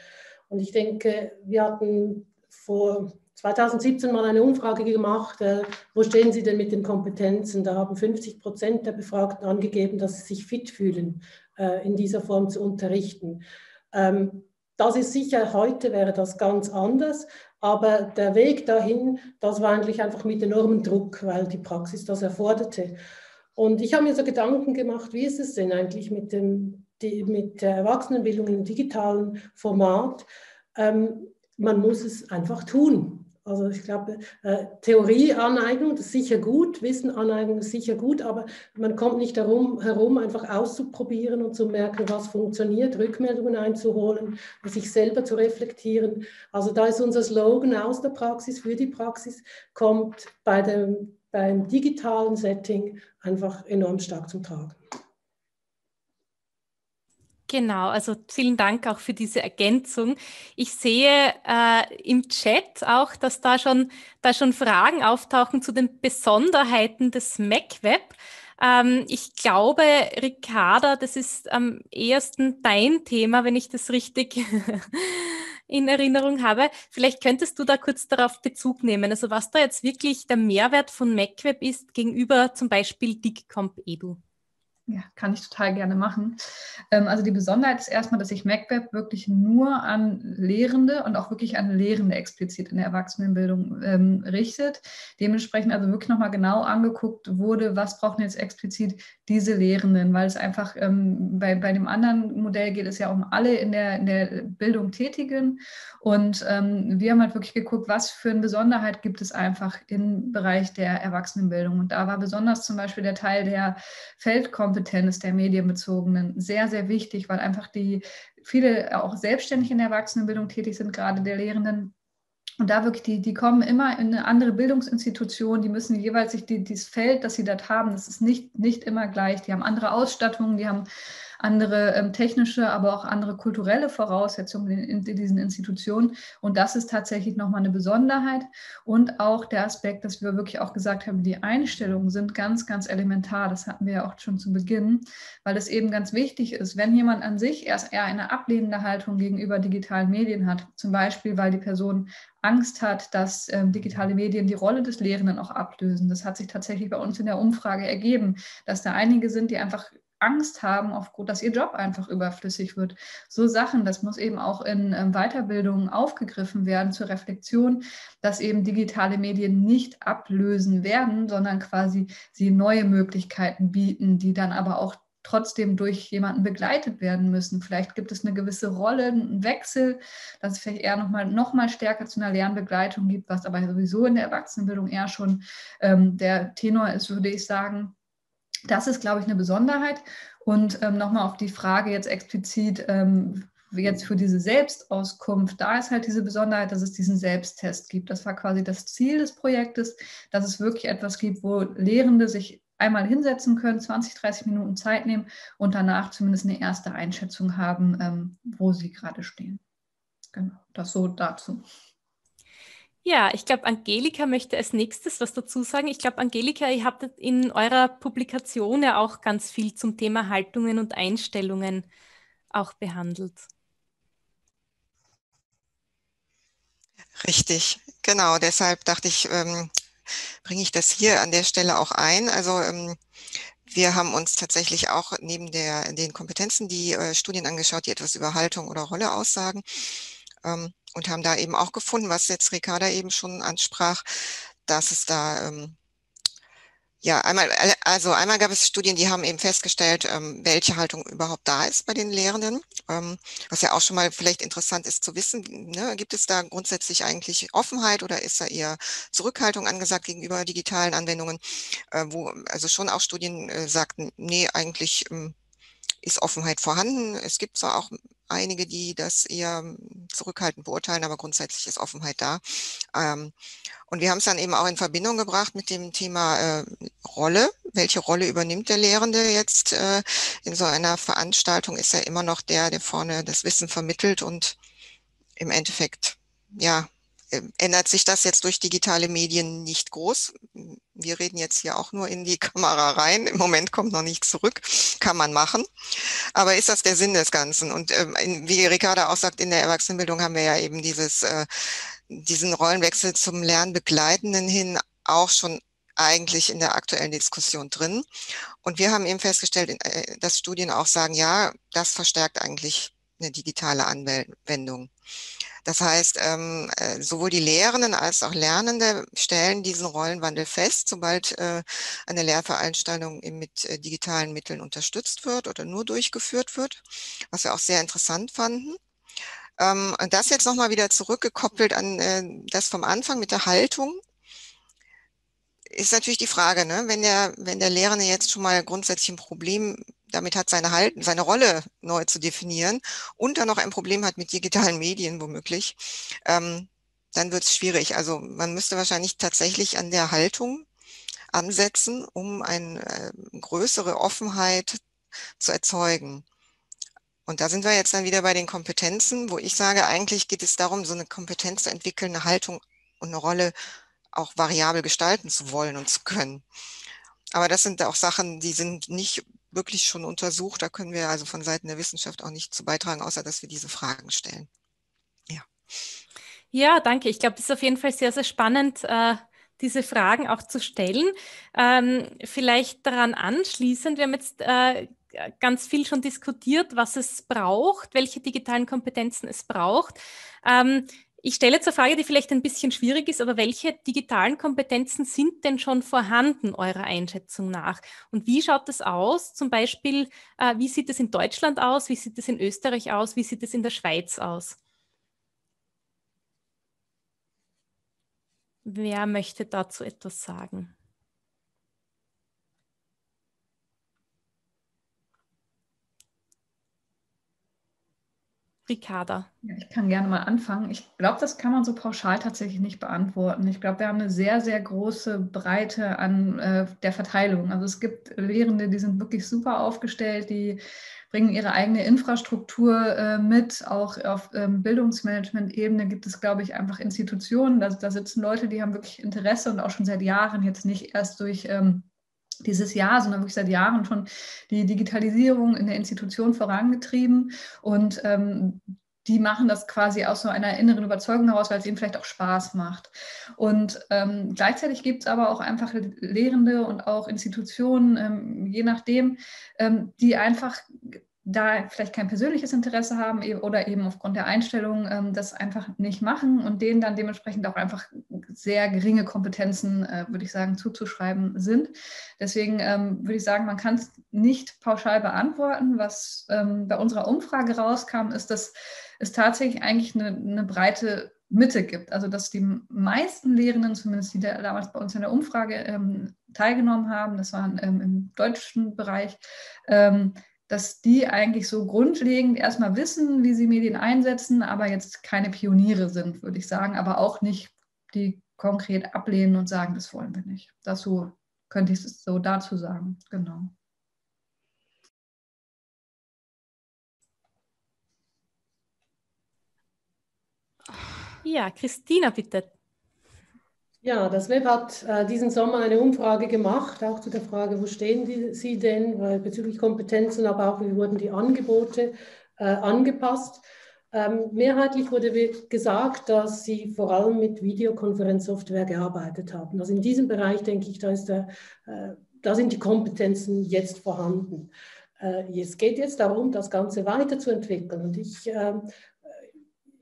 Und ich denke, wir hatten vor 2017 mal eine Umfrage gemacht, äh, wo stehen Sie denn mit den Kompetenzen? Da haben 50 Prozent der Befragten angegeben, dass sie sich fit fühlen, äh, in dieser Form zu unterrichten. Ähm, das ist sicher, heute wäre das ganz anders, aber der Weg dahin, das war eigentlich einfach mit enormem Druck, weil die Praxis das erforderte. Und ich habe mir so Gedanken gemacht, wie ist es denn eigentlich mit, dem, die, mit der Erwachsenenbildung im digitalen Format? Ähm, man muss es einfach tun. Also ich glaube, äh, Theorieaneignung ist sicher gut, Wissenaneignung ist sicher gut, aber man kommt nicht darum herum, einfach auszuprobieren und zu merken, was funktioniert, Rückmeldungen einzuholen, sich selber zu reflektieren. Also da ist unser Slogan aus der Praxis für die Praxis, kommt bei dem, beim digitalen Setting einfach enorm stark zum Tragen. Genau, also vielen Dank auch für diese Ergänzung. Ich sehe äh, im Chat auch, dass da schon, da schon Fragen auftauchen zu den Besonderheiten des MacWeb. Ähm, ich glaube, Ricarda, das ist am ehesten dein Thema, wenn ich das richtig <laughs> in Erinnerung habe. Vielleicht könntest du da kurz darauf Bezug nehmen, also was da jetzt wirklich der Mehrwert von MacWeb ist gegenüber zum Beispiel DigComp Edu. Ja, kann ich total gerne machen. Ähm, also die Besonderheit ist erstmal, dass sich MacWeb wirklich nur an Lehrende und auch wirklich an Lehrende explizit in der Erwachsenenbildung ähm, richtet. Dementsprechend also wirklich nochmal genau angeguckt wurde, was brauchen jetzt explizit diese Lehrenden, weil es einfach ähm, bei, bei dem anderen Modell geht es ja um alle in der, in der Bildung Tätigen. Und ähm, wir haben halt wirklich geguckt, was für eine Besonderheit gibt es einfach im Bereich der Erwachsenenbildung. Und da war besonders zum Beispiel der Teil der Feldkompetenz Medienkompetenz der medienbezogenen sehr, sehr wichtig, weil einfach die viele auch selbstständig in der Erwachsenenbildung tätig sind, gerade der Lehrenden. Und da wirklich, die, die kommen immer in eine andere Bildungsinstitution, die müssen jeweils sich die, dieses Feld, das sie dort haben, das ist nicht, nicht immer gleich. Die haben andere Ausstattungen, die haben andere ähm, technische, aber auch andere kulturelle Voraussetzungen in, in diesen Institutionen. Und das ist tatsächlich nochmal eine Besonderheit. Und auch der Aspekt, dass wir wirklich auch gesagt haben, die Einstellungen sind ganz, ganz elementar. Das hatten wir ja auch schon zu Beginn, weil es eben ganz wichtig ist, wenn jemand an sich erst eher eine ablehnende Haltung gegenüber digitalen Medien hat, zum Beispiel, weil die Person Angst hat, dass ähm, digitale Medien die Rolle des Lehrenden auch ablösen. Das hat sich tatsächlich bei uns in der Umfrage ergeben, dass da einige sind, die einfach Angst haben, aufgrund, dass ihr Job einfach überflüssig wird. So Sachen, das muss eben auch in ähm, Weiterbildungen aufgegriffen werden zur Reflexion, dass eben digitale Medien nicht ablösen werden, sondern quasi sie neue Möglichkeiten bieten, die dann aber auch trotzdem durch jemanden begleitet werden müssen. Vielleicht gibt es eine gewisse Rolle, einen Wechsel, dass es vielleicht eher nochmal noch mal stärker zu einer Lernbegleitung gibt, was aber sowieso in der Erwachsenenbildung eher schon ähm, der Tenor ist, würde ich sagen. Das ist, glaube ich, eine Besonderheit. Und ähm, nochmal auf die Frage jetzt explizit, ähm, jetzt für diese Selbstauskunft, da ist halt diese Besonderheit, dass es diesen Selbsttest gibt. Das war quasi das Ziel des Projektes, dass es wirklich etwas gibt, wo Lehrende sich einmal hinsetzen können, 20, 30 Minuten Zeit nehmen und danach zumindest eine erste Einschätzung haben, ähm, wo sie gerade stehen. Genau, das so dazu. Ja, ich glaube, Angelika möchte als nächstes was dazu sagen. Ich glaube, Angelika, ihr habt in eurer Publikation ja auch ganz viel zum Thema Haltungen und Einstellungen auch behandelt. Richtig, genau. Deshalb dachte ich, ähm, bringe ich das hier an der Stelle auch ein. Also ähm, wir haben uns tatsächlich auch neben der, den Kompetenzen die äh, Studien angeschaut, die etwas über Haltung oder Rolle aussagen und haben da eben auch gefunden, was jetzt Ricarda eben schon ansprach, dass es da ähm, ja, einmal, äh, also einmal gab es Studien, die haben eben festgestellt, ähm, welche Haltung überhaupt da ist bei den Lehrenden, ähm, was ja auch schon mal vielleicht interessant ist zu wissen. Ne? Gibt es da grundsätzlich eigentlich Offenheit oder ist da eher Zurückhaltung angesagt gegenüber digitalen Anwendungen, äh, wo also schon auch Studien äh, sagten, nee, eigentlich ähm, ist Offenheit vorhanden. Es gibt zwar auch einige, die das eher zurückhaltend beurteilen, aber grundsätzlich ist Offenheit da. Ähm, und wir haben es dann eben auch in Verbindung gebracht mit dem Thema äh, Rolle. Welche Rolle übernimmt der Lehrende jetzt äh, in so einer Veranstaltung? Ist er immer noch der, der vorne das Wissen vermittelt und im Endeffekt, ja, ändert sich das jetzt durch digitale Medien nicht groß. Wir reden jetzt hier auch nur in die <laughs> Kamera rein. Im Moment kommt noch nichts zurück. Kann man machen. Aber ist das der Sinn des Ganzen? Und ähm, wie Ricarda auch sagt, in der Erwachsenenbildung haben wir ja eben dieses, äh, diesen Rollenwechsel zum Lernbegleitenden hin auch schon eigentlich in der aktuellen Diskussion drin. Und wir haben eben festgestellt, äh, dass Studien auch sagen, ja, das verstärkt eigentlich eine digitale Anwendung. Das heißt, ähm, äh, sowohl die Lehrenden als auch Lernende stellen diesen Rollenwandel fest, sobald äh, eine Lehrveranstaltung mit äh, digitalen Mitteln unterstützt wird oder nur durchgeführt wird, was wir auch sehr interessant fanden. Ähm, und das jetzt nochmal wieder zurückgekoppelt an das vom Anfang mit der Haltung ist natürlich die Frage, ne? wenn, der, wenn der Lehrende jetzt schon mal grundsätzlich ein Problem damit hat, seine, Halten, seine Rolle neu zu definieren und dann noch ein Problem hat mit digitalen Medien womöglich, ähm, dann wird es schwierig. Also man müsste wahrscheinlich tatsächlich an der Haltung ansetzen, um eine äh, größere Offenheit zu erzeugen. Und da sind wir jetzt dann wieder bei den Kompetenzen, wo ich sage, eigentlich geht es darum, so eine Kompetenz zu entwickeln, eine Haltung und eine Rolle auch variabel gestalten zu wollen und zu können. Aber das sind auch Sachen, die sind nicht wirklich schon untersucht. Da können wir also von Seiten der Wissenschaft auch nicht zu beitragen, außer dass wir diese Fragen stellen. Ja. Ja, danke. Ich glaube, es ist auf jeden Fall sehr, sehr spannend, äh, diese Fragen auch zu stellen. Ähm, vielleicht daran anschließend, wir haben jetzt äh, ganz viel schon diskutiert, was es braucht, welche digitalen Kompetenzen es braucht. Ähm, ich stelle jetzt eine Frage, die vielleicht ein bisschen schwierig ist, aber welche digitalen Kompetenzen sind denn schon vorhanden eurer Einschätzung nach? Und wie schaut es aus? Zum Beispiel, äh, wie sieht es in Deutschland aus? Wie sieht es in Österreich aus? Wie sieht es in der Schweiz aus? Wer möchte dazu etwas sagen? Ricarda? Ich kann gerne mal anfangen. Ich glaube, das kann man so pauschal tatsächlich nicht beantworten. Ich glaube, wir haben eine sehr, sehr große Breite an äh, der Verteilung. Also es gibt Lehrende, die sind wirklich super aufgestellt, die bringen ihre eigene Infrastruktur äh, mit. Auch auf ähm, Bildungsmanagement-Ebene gibt es, glaube ich, einfach Institutionen. Da, da, sitzen Leute, die haben wirklich Interesse und auch schon seit Jahren, jetzt nicht erst durch ähm, dieses Jahr, sondern wirklich seit Jahren schon die Digitalisierung in der Institution vorangetrieben. Und ähm, die machen das quasi aus so einer inneren Überzeugung heraus, weil es ihnen vielleicht auch Spaß macht. Und ähm, gleichzeitig gibt es aber auch einfach Lehrende und auch Institutionen, ähm, je nachdem, ähm, die einfach da vielleicht kein persönliches Interesse haben e-, oder eben aufgrund der Einstellung ähm, das einfach nicht machen und denen dann dementsprechend auch einfach sehr geringe Kompetenzen, äh, würde ich sagen, zuzuschreiben sind. Deswegen ähm, würde ich sagen, man kann es nicht pauschal beantworten. Was ähm, bei unserer Umfrage rauskam, ist, dass es tatsächlich eigentlich eine, eine breite Mitte gibt. Also dass die meisten Lehrenden, zumindest die damals bei uns in der Umfrage ähm, teilgenommen haben, das waren ähm, im deutschen Bereich, ähm, dass die eigentlich so grundlegend erstmal wissen, wie sie Medien einsetzen, aber jetzt keine Pioniere sind, würde ich sagen, aber auch nicht die konkret ablehnen und sagen, das wollen wir nicht. Dazu könnte ich es so dazu sagen, genau. Ja, Christina, bitte. Ja, das Web hat äh, diesen Sommer eine Umfrage gemacht, auch zu der Frage, wo stehen die, Sie denn äh, bezüglich Kompetenzen, aber auch wie wurden die Angebote äh, angepasst. Ähm, mehrheitlich wurde gesagt, dass Sie vor allem mit Videokonferenzsoftware gearbeitet haben. Also in diesem Bereich denke ich, da, ist der, äh, da sind die Kompetenzen jetzt vorhanden. Äh, es geht jetzt darum, das Ganze weiterzuentwickeln. Und ich ähm,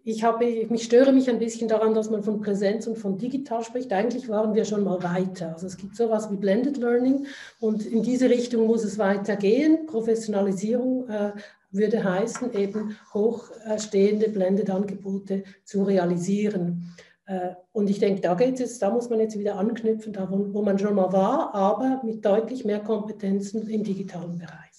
ich, habe, mich störe mich ein bisschen daran, dass man von Präsenz und von digital spricht. Eigentlich waren wir schon mal weiter. Also es gibt sowas wie Blended Learning und in diese Richtung muss es weitergehen. Professionalisierung äh, würde heißen, eben hochstehende Blended-Angebote zu realisieren. Äh, und ich denke, da geht es da muss man jetzt wieder anknüpfen, da wo, wo man schon mal war, aber mit deutlich mehr Kompetenzen im digitalen Bereich.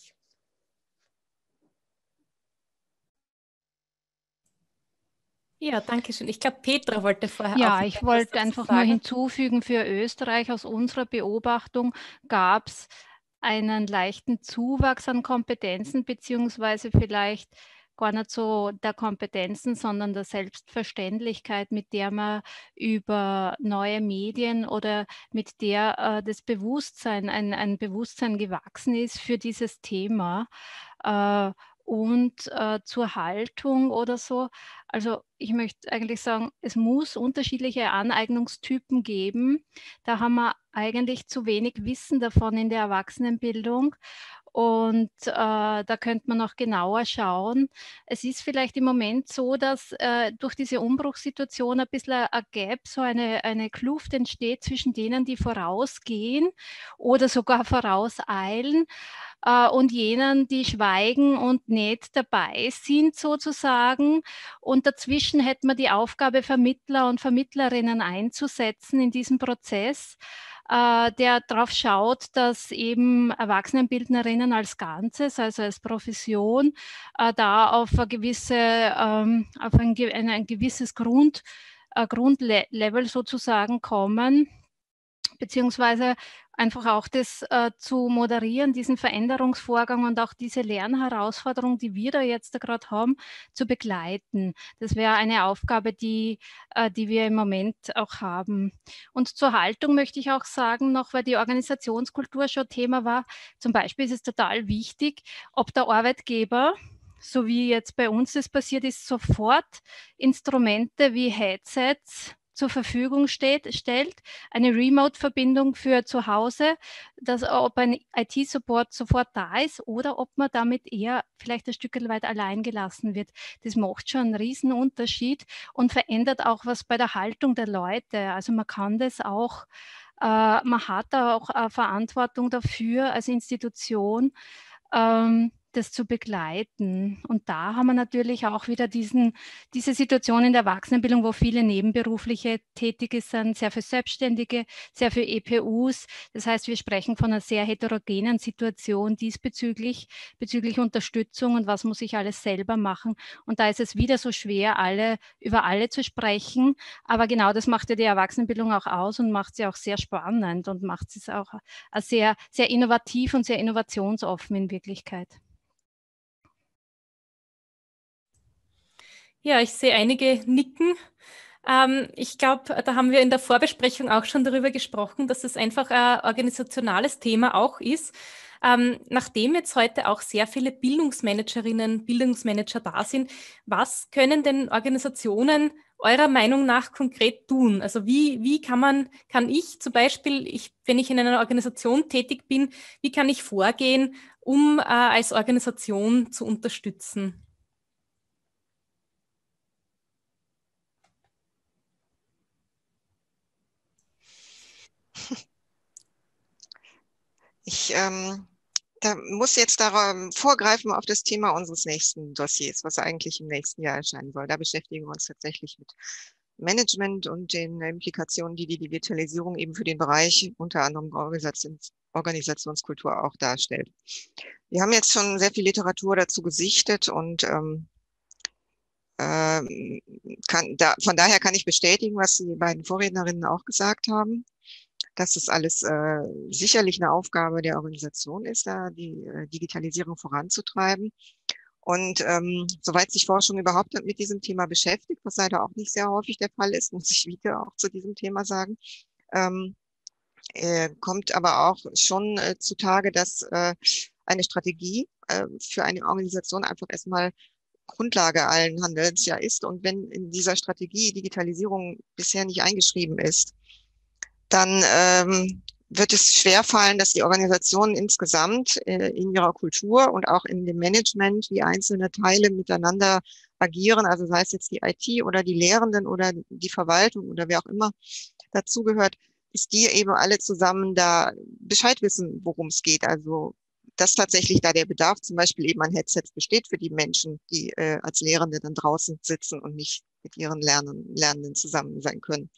Ja, danke schön. Ich glaube, Petra wollte vorher. Ja, ich wollte einfach nur hinzufügen, für Österreich aus unserer Beobachtung gab es einen leichten Zuwachs an Kompetenzen, beziehungsweise vielleicht gar nicht so der Kompetenzen, sondern der Selbstverständlichkeit, mit der man über neue Medien oder mit der äh, das Bewusstsein, ein, ein Bewusstsein gewachsen ist für dieses Thema. Äh, und äh, zur Haltung oder so. Also ich möchte eigentlich sagen, es muss unterschiedliche Aneignungstypen geben. Da haben wir eigentlich zu wenig Wissen davon in der Erwachsenenbildung. Und äh, da könnte man noch genauer schauen. Es ist vielleicht im Moment so, dass äh, durch diese Umbruchssituation ein bisschen ein Gap, so eine, eine Kluft entsteht zwischen denen, die vorausgehen oder sogar vorauseilen äh, und jenen, die schweigen und nicht dabei sind sozusagen. Und dazwischen hätten wir die Aufgabe, Vermittler und Vermittlerinnen einzusetzen in diesem Prozess äh, der darauf schaut, dass eben Erwachsenenbildnerinnen als Ganzes, also als Profession, äh, da auf, eine gewisse, ähm, auf ein, ein, gewisses Grund, Grundlevel sozusagen kommen beziehungsweise einfach auch das äh, zu moderieren, diesen Veränderungsvorgang und auch diese Lernherausforderung, die wir da jetzt gerade haben, zu begleiten. Das wäre eine Aufgabe, die, äh, die wir im Moment auch haben. Und zur Haltung möchte ich auch sagen, noch weil die Organisationskultur schon Thema war, zum Beispiel ist es total wichtig, ob der Arbeitgeber so wie jetzt bei uns das passiert ist, sofort Instrumente wie Headsets, zur Verfügung steht, stellt, eine Remote-Verbindung für zu Hause, dass, ob ein IT-Support sofort da ist oder ob man damit eher vielleicht ein Stück weit allein gelassen wird. Das macht schon einen riesen Unterschied und verändert auch was bei der Haltung der Leute. Also man kann das auch, äh, man hat da auch äh, Verantwortung dafür als Institution. Ähm, das zu begleiten. Und da haben wir natürlich auch wieder diesen, diese Situation in der Erwachsenenbildung, wo viele Nebenberufliche tätig sind, sehr für Selbstständige, sehr für EPUs. Das heißt, wir sprechen von einer sehr heterogenen Situation diesbezüglich, bezüglich Unterstützung und was muss ich alles selber machen. Und da ist es wieder so schwer, alle, über alle zu sprechen. Aber genau das macht ja die Erwachsenenbildung auch aus und macht sie auch sehr spannend und macht es auch sehr, sehr innovativ und sehr innovationsoffen in Wirklichkeit. Ja, ich sehe einige nicken. Ähm, ich glaube, da haben wir in der Vorbesprechung auch schon darüber gesprochen, dass es einfach ein organisationales Thema auch ist. Ähm, nachdem jetzt heute auch sehr viele Bildungsmanagerinnen, Bildungsmanager da sind, was können denn Organisationen eurer Meinung nach konkret tun? Also wie, wie kann man, kann ich zum Beispiel, ich, wenn ich in einer Organisation tätig bin, wie kann ich vorgehen, um äh, als Organisation zu unterstützen? Ich ähm, da muss jetzt darauf vorgreifen auf das Thema unseres nächsten Dossiers, was eigentlich im nächsten Jahr erscheinen soll. Da beschäftigen wir uns tatsächlich mit Management und den Implikationen, die die Digitalisierung eben für den Bereich unter anderem Organisations Organisationskultur auch darstellt. Wir haben jetzt schon sehr viel Literatur dazu gesichtet und ähm, äh, kann, da, von daher kann ich bestätigen, was die beiden Vorrednerinnen auch gesagt haben dass es alles äh, sicherlich eine Aufgabe der Organisation ist, da die äh, Digitalisierung voranzutreiben. Und ähm, soweit sich Forschung überhaupt mit diesem Thema beschäftigt, was leider auch nicht sehr häufig der Fall ist, <laughs> muss ich wieder auch zu diesem Thema sagen, ähm, äh, kommt aber auch schon äh, zutage, dass äh, eine Strategie äh, für eine Organisation einfach erstmal Grundlage allen Handelns ja ist. Und wenn in dieser Strategie Digitalisierung bisher nicht eingeschrieben ist, dann ähm, wird es schwerfallen, dass die Organisationen insgesamt äh, in ihrer Kultur und auch in dem Management, wie einzelne Teile miteinander agieren, also sei es jetzt die IT oder die Lehrenden oder die Verwaltung oder wer auch immer dazugehört, ist die eben alle zusammen da Bescheid wissen, worum es geht. Also dass tatsächlich da der Bedarf zum Beispiel eben an Headsets besteht für die Menschen, die äh, als Lehrende dann draußen sitzen und nicht mit ihren Lernen, Lernenden zusammen sein können.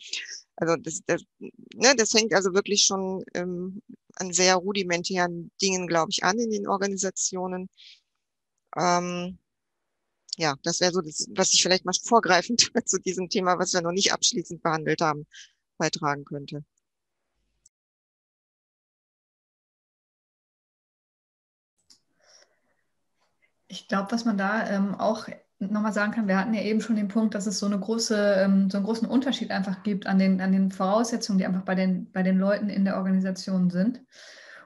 Also das, das, ne, das fängt also wirklich schon ähm, an sehr rudimentären Dingen, glaube ich, an in den Organisationen. Ähm, ja, das wäre so das, was ich vielleicht mal <laughs> vorgreifend <laughs> zu diesem Thema, was wir noch nicht abschließend behandelt haben, beitragen könnte. Ich glaube, was man da ähm, auch nochmal sagen kann, wir hatten ja eben schon den Punkt, dass es so, eine große, ähm, so einen großen Unterschied einfach gibt an den, an den Voraussetzungen, die einfach bei den, bei den Leuten in der Organisation sind.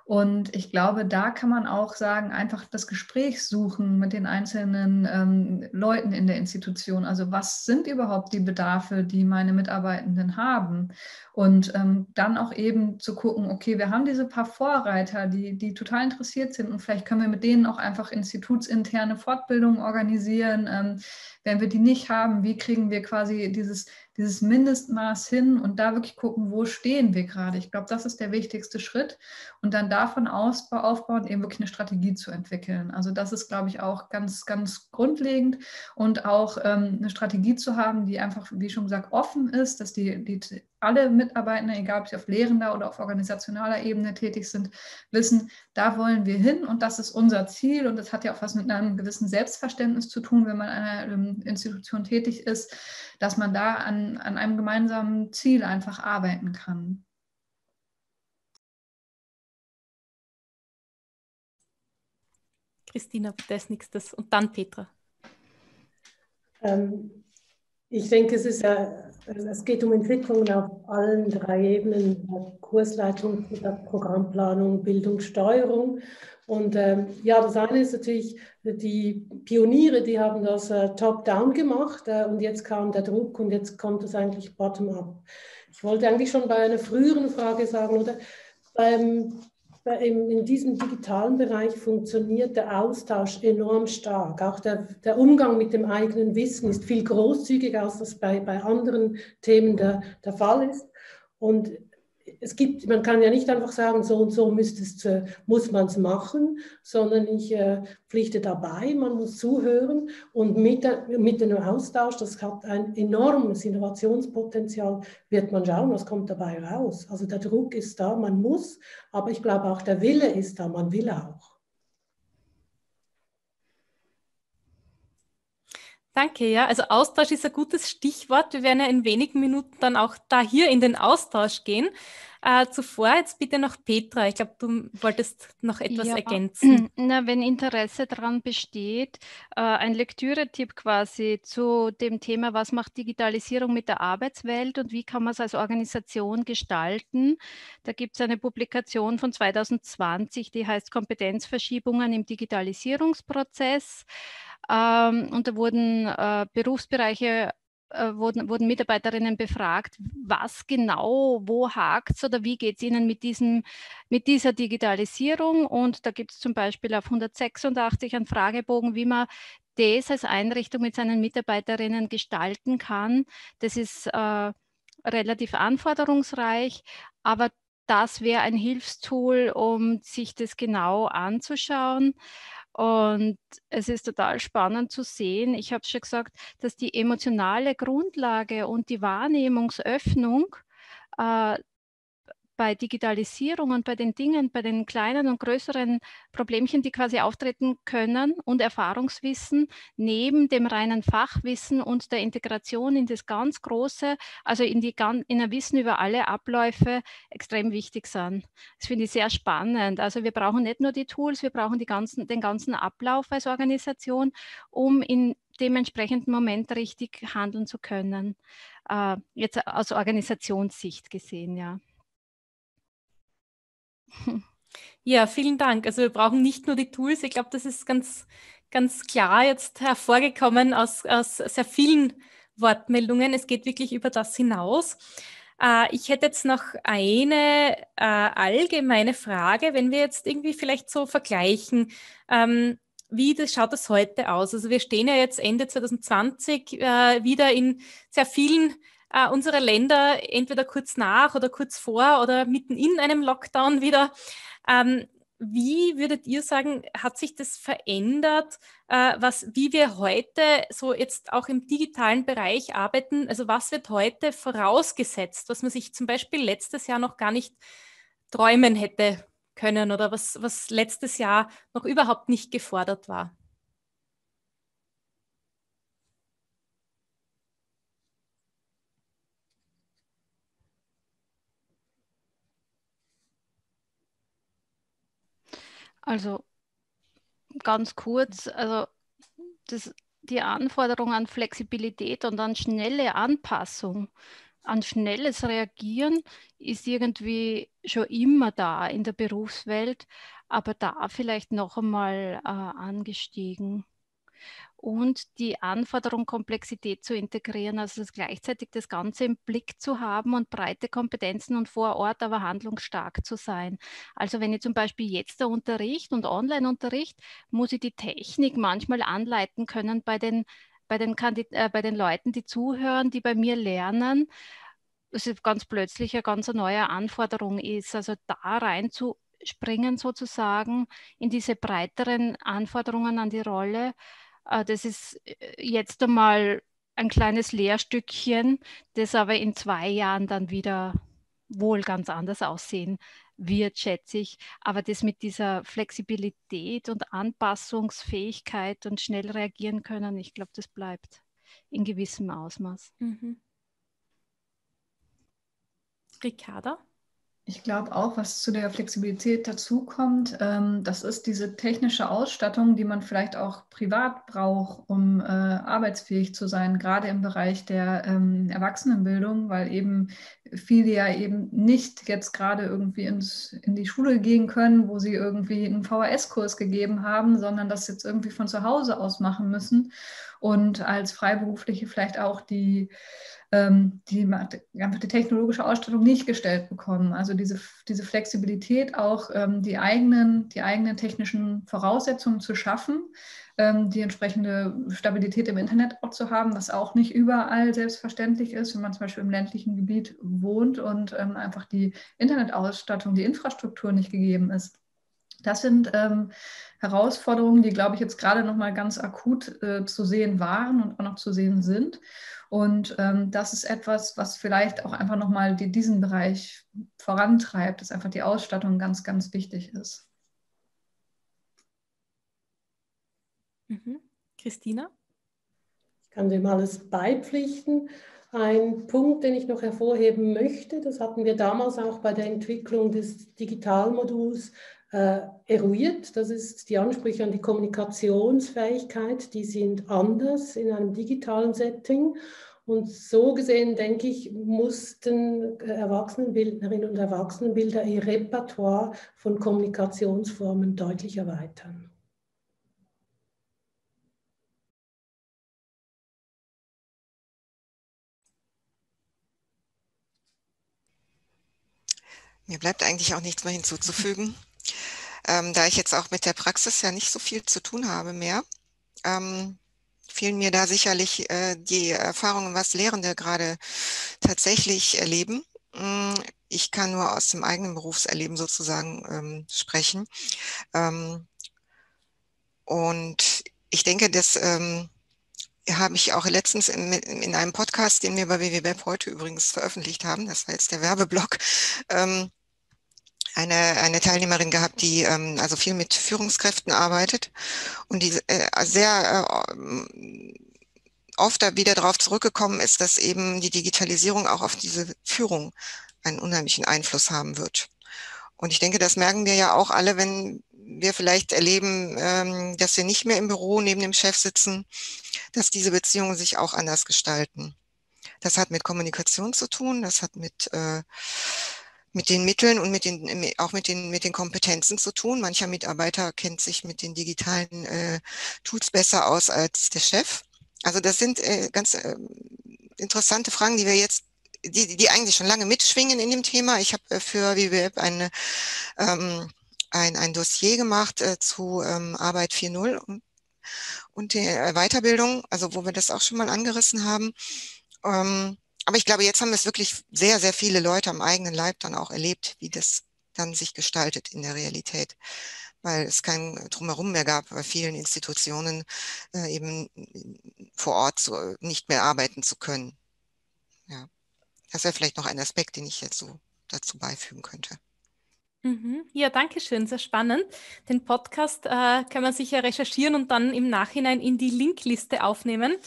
Und ich glaube, da kann man auch sagen, einfach das Gespräch suchen mit den einzelnen ähm, Leuten in der Institution. Also was sind überhaupt die Bedarfe, die meine Mitarbeitenden haben? Und ähm, dann auch eben zu gucken, okay, wir haben diese paar Vorreiter, die, die total interessiert sind und vielleicht können wir mit denen auch einfach institutsinterne Fortbildungen organisieren. Ähm, wenn wir die nicht haben, wie kriegen wir quasi dieses dieses Mindestmaß hin und da wirklich gucken, wo stehen wir gerade. Ich glaube, das ist der wichtigste Schritt und dann davon aufbauen, eben wirklich eine Strategie zu entwickeln. Also das ist, glaube ich, auch ganz, ganz grundlegend und auch ähm, eine Strategie zu haben, die einfach, wie schon gesagt, offen ist, dass die, die alle Mitarbeitenden, egal ob sie auf lehrender oder auf organisationaler Ebene tätig sind, wissen, da wollen wir hin und das ist unser Ziel. Und das hat ja auch was mit einem gewissen Selbstverständnis zu tun, wenn man in einer ähm, Institution tätig ist, dass man da an, an einem gemeinsamen Ziel einfach arbeiten kann. Christina, bitte als nächstes und dann Petra. Ähm, ich denke, es, ist, äh, es geht um Entwicklungen auf allen drei Ebenen, Kursleitung, Programmplanung, Bildungssteuerung. Und ähm, ja, das eine ist natürlich, die Pioniere, die haben das äh, top-down gemacht äh, und jetzt kam der Druck und jetzt kommt es eigentlich bottom-up. Ich wollte eigentlich schon bei einer früheren Frage sagen, oder beim in diesem digitalen Bereich funktioniert der Austausch enorm stark. Auch der, der Umgang mit dem eigenen Wissen ist viel großzügiger, als das bei, bei anderen Themen der, der Fall ist. Und es gibt, man kann ja nicht einfach sagen, so und so es, äh, muss man es machen, sondern ich äh, pflichte dabei, man muss zuhören und mit, mit dem Austausch, das hat ein enormes Innovationspotenzial, wird man schauen, was kommt dabei raus. Also der Druck ist da, man muss, aber ich glaube auch der Wille ist da, man will auch. Danke, ja. Also Austausch ist ein gutes Stichwort. Wir werden ja in wenigen Minuten dann auch da hier in den Austausch gehen. Äh, zuvor jetzt bitte noch Petra. Ich glaube, du wolltest noch etwas ja, ergänzen. <clears throat> Na, wenn Interesse daran besteht, äh, ein Lektüretipp quasi zu dem Thema, was macht Digitalisierung mit der Arbeitswelt und wie kann man es als Organisation gestalten. Da gibt es eine Publikation von 2020, die heißt Kompetenzverschiebungen im Digitalisierungsprozess. Ähm, und da wurden äh, Berufsbereiche äh, wurden, wurden, Mitarbeiterinnen befragt, was genau, wo hakt es oder wie geht es ihnen mit, diesem, mit dieser Digitalisierung. Und da gibt es zum Beispiel auf 186 einen Fragebogen, wie man das als Einrichtung mit seinen Mitarbeiterinnen gestalten kann. Das ist äh, relativ anforderungsreich, aber das wäre ein Hilfstool, um sich das genau anzuschauen. Und es ist total spannend zu sehen, ich habe schon gesagt, dass die emotionale Grundlage und die Wahrnehmungsöffnung äh, bei Digitalisierung und bei den Dingen, bei den kleinen und größeren Problemchen, die quasi auftreten können und Erfahrungswissen neben dem reinen Fachwissen und der Integration in das ganz Große, also in, die, in ein Wissen über alle Abläufe extrem wichtig sind. Das finde ich sehr spannend. Also wir brauchen nicht nur die Tools, wir brauchen ganzen, den ganzen Ablauf als Organisation, um in dem entsprechenden Moment richtig handeln zu können. Äh, jetzt aus Organisationssicht gesehen, ja. Ja, vielen Dank. Also wir brauchen nicht nur die Tools. Ich glaube, das ist ganz, ganz klar jetzt hervorgekommen aus, aus sehr vielen Wortmeldungen. Es geht wirklich über das hinaus. Äh, ich hätte jetzt noch eine äh, allgemeine Frage, wenn wir jetzt irgendwie vielleicht so vergleichen. Ähm, wie das, schaut das heute aus? Also wir stehen ja jetzt Ende 2020 äh, wieder in sehr vielen äh, unserer Länder entweder kurz nach oder kurz vor oder mitten in einem Lockdown wieder. Ähm, wie würdet ihr sagen, hat sich das verändert, äh, was, wie wir heute so jetzt auch im digitalen Bereich arbeiten? Also was wird heute vorausgesetzt, was man sich zum Beispiel letztes Jahr noch gar nicht träumen hätte können oder was, was letztes Jahr noch überhaupt nicht gefordert war? Also ganz kurz, also das, die Anforderung an Flexibilität und an schnelle Anpassung, an schnelles Reagieren ist irgendwie schon immer da in der Berufswelt, aber da vielleicht noch einmal äh, angestiegen und die Anforderung, Komplexität zu integrieren, also gleichzeitig das Ganze im Blick zu haben und breite Kompetenzen und vor Ort aber handlungsstark zu sein. Also wenn ich zum Beispiel jetzt der Unterricht und Online-Unterricht, muss ich die Technik manchmal anleiten können bei den, bei den, äh, bei den Leuten, die zuhören, die bei mir lernen. Das ist ganz plötzlich eine ganz neue Anforderung ist, also da rein zu springen sozusagen in diese breiteren Anforderungen an die Rolle das ist äh, jetzt einmal ein kleines Lehrstückchen, das aber in zwei Jahren dann wieder wohl ganz anders aussehen wird, schätze ich. Aber das mit dieser Flexibilität und Anpassungsfähigkeit und schnell reagieren können, ich glaube, das bleibt in gewissem Ausmaß. Mhm. Ricarda? Ich glaube auch, was zu der Flexibilität dazukommt, ähm, das ist diese technische Ausstattung, die man vielleicht auch privat braucht, um äh, arbeitsfähig zu sein, gerade im Bereich der ähm, Erwachsenenbildung, weil eben viele ja eben nicht jetzt gerade irgendwie ins, in die Schule gehen können, wo sie irgendwie einen VHS-Kurs gegeben haben, sondern das jetzt irgendwie von zu Hause aus machen müssen und als Freiberufliche vielleicht auch die ähm, die einfach die technologische Ausstattung nicht gestellt bekommen. Also diese, diese Flexibilität auch, ähm, die, eigenen, die eigenen technischen Voraussetzungen zu schaffen, ähm, die entsprechende Stabilität im Internet auch zu haben, was auch nicht überall selbstverständlich ist, wenn man zum Beispiel im ländlichen Gebiet wohnt und ähm, einfach die Internetausstattung, die Infrastruktur nicht gegeben ist. Das sind ähm, Herausforderungen, die, glaube ich, jetzt gerade noch mal ganz akut äh, zu sehen waren und auch noch zu sehen sind. Und ähm, das ist etwas, was vielleicht auch einfach noch mal die, diesen Bereich vorantreibt, dass einfach die Ausstattung ganz, ganz wichtig ist. Mhm. Christina? Ich kann dem alles beipflichten. Ein Punkt, den ich noch hervorheben möchte, das hatten wir damals auch bei der Entwicklung des Digitalmoduls äh, eruiert. Das ist die Ansprüche an die Kommunikationsfähigkeit, die sind anders in einem digitalen Setting. Und so gesehen, denke ich, mussten Erwachsenenbildnerinnen und Erwachsenenbilder ihr Repertoire von Kommunikationsformen deutlich erweitern. Mir bleibt eigentlich auch nichts mehr hinzuzufügen. Ähm, da ich jetzt auch mit der Praxis ja nicht so viel zu tun habe mehr, ähm, fehlen mir da sicherlich äh, die Erfahrungen, was Lehrende gerade tatsächlich erleben. Mm, ich kann nur aus dem eigenen Berufserleben sozusagen ähm, sprechen. Ähm, und ich denke, das ähm, habe ich auch letztens in, in, einem Podcast, den wir bei WWWeb heute übrigens veröffentlicht haben, das war jetzt der Werbeblock, ähm, eine, eine Teilnehmerin gehabt, die ähm, also viel mit Führungskräften arbeitet und die äh, sehr äh, oft da wieder darauf zurückgekommen ist, dass eben die Digitalisierung auch auf diese Führung einen unheimlichen Einfluss haben wird. Und ich denke, das merken wir ja auch alle, wenn wir vielleicht erleben, ähm, dass wir nicht mehr im Büro neben dem Chef sitzen, dass diese Beziehungen sich auch anders gestalten. Das hat mit Kommunikation zu tun, das hat mit äh, mit den Mitteln und mit den, auch mit den, mit den Kompetenzen zu tun. Mancher Mitarbeiter kennt sich mit den digitalen äh, Tools besser aus als der Chef. Also das sind äh, ganz äh, interessante Fragen, die wir jetzt, die, die eigentlich schon lange mitschwingen in dem Thema. Ich habe äh, für WWF eine, ähm, ein, ein Dossier gemacht äh, zu ähm, Arbeit 4.0 und, und der Weiterbildung, also wo wir das auch schon mal angerissen haben. Ähm, aber ich glaube, jetzt haben es wirklich sehr, sehr viele Leute am eigenen Leib dann auch erlebt, wie das dann sich gestaltet in der Realität, weil es kein Drumherum mehr gab bei vielen Institutionen äh, eben vor Ort so, nicht mehr arbeiten zu können. Ja, das wäre vielleicht noch ein Aspekt, den ich jetzt so dazu beifügen könnte. Mhm. Ja, danke schön, sehr spannend. Den Podcast äh, kann man sicher recherchieren und dann im Nachhinein in die Linkliste aufnehmen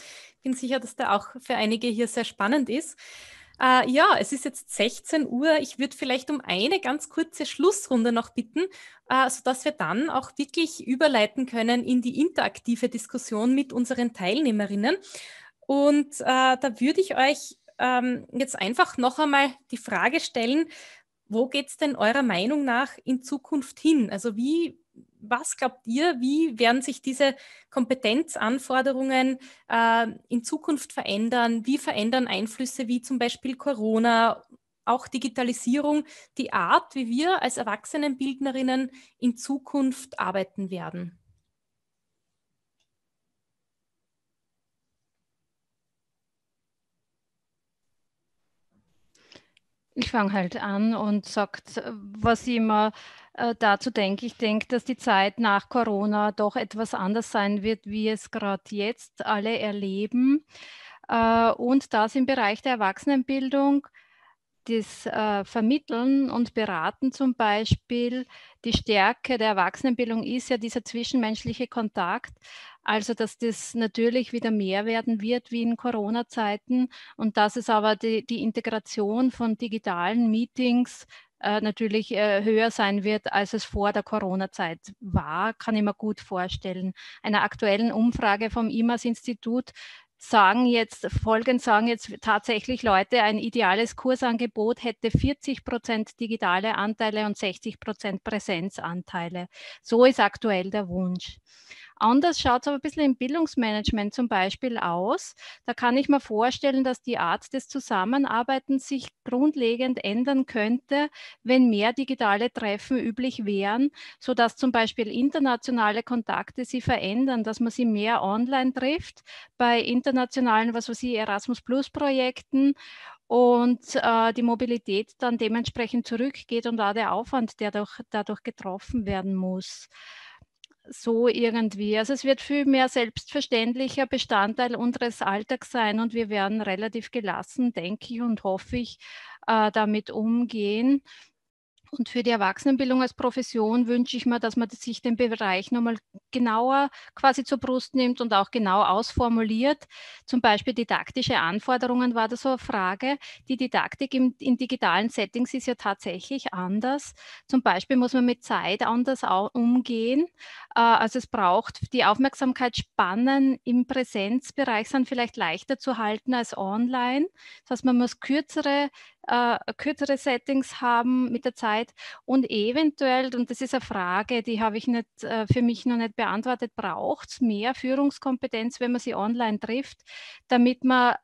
bin sicher, dass der auch für einige hier sehr spannend ist. Äh, ja, es ist jetzt 16 Uhr. Ich würde vielleicht um eine ganz kurze Schlussrunde noch bitten, äh, sodass wir dann auch wirklich überleiten können in die interaktive Diskussion mit unseren Teilnehmerinnen. Und äh, da würde ich euch ähm, jetzt einfach noch einmal die Frage stellen, wo geht es denn eurer Meinung nach in Zukunft hin? Also wie was glaubt ihr, wie werden sich diese Kompetenzanforderungen äh, in Zukunft verändern? Wie verändern Einflüsse wie zum Beispiel Corona, auch Digitalisierung, die Art, wie wir als Erwachsenenbildnerinnen in Zukunft arbeiten werden? Ich fange halt an und sagt, was ich immer äh, dazu denke. Ich denke, dass die Zeit nach Corona doch etwas anders sein wird, wie es gerade jetzt alle erleben. Äh, und das im Bereich der Erwachsenenbildung das äh, Vermitteln und Beraten zum Beispiel, die Stärke der Erwachsenenbildung ist ja dieser zwischenmenschliche Kontakt. Also, dass das natürlich wieder mehr werden wird wie in Corona-Zeiten und dass es aber die, die Integration von digitalen Meetings äh, natürlich äh, höher sein wird, als es vor der Corona-Zeit war, kann ich mir gut vorstellen. Einer aktuellen Umfrage vom IMAS-Institut sagen jetzt, folgend sagen jetzt tatsächlich Leute, ein ideales Kursangebot hätte 40 Prozent digitale Anteile und 60 Prozent Präsenzanteile. So ist aktuell der Wunsch. Anders schaut es aber ein bisschen im Bildungsmanagement zum Beispiel aus. Da kann ich mir vorstellen, dass die Art des Zusammenarbeitens sich grundlegend ändern könnte, wenn mehr digitale Treffen üblich wären, sodass zum Beispiel internationale Kontakte sie verändern, dass man sie mehr online trifft bei internationalen, was weiß ich, Erasmus Plus Projekten und äh, die Mobilität dann dementsprechend zurückgeht und auch der Aufwand, der dadurch, dadurch getroffen werden muss so irgendwie. Also es wird viel mehr selbstverständlicher Bestandteil unseres Alltags sein und wir werden relativ gelassen, denke ich und hoffe ich, äh, damit umgehen. Und für die Erwachsenenbildung als Profession wünsche ich mir, dass man sich den Bereich nochmal genauer quasi zur Brust nimmt und auch genau ausformuliert. Zum Beispiel didaktische Anforderungen war da so eine Frage. Die Didaktik im, in digitalen Settings ist ja tatsächlich anders. Zum Beispiel muss man mit Zeit anders umgehen. Äh, also es braucht die Aufmerksamkeitsspannen im Präsenzbereich sind vielleicht leichter zu halten als online. Das heißt, man muss kürzere äh, kürzere Settings haben mit der Zeit. Und eventuell, und das ist eine Frage, die habe ich nicht, äh, für mich noch nicht beantwortet, braucht es mehr Führungskompetenz, wenn man sie online trifft, damit man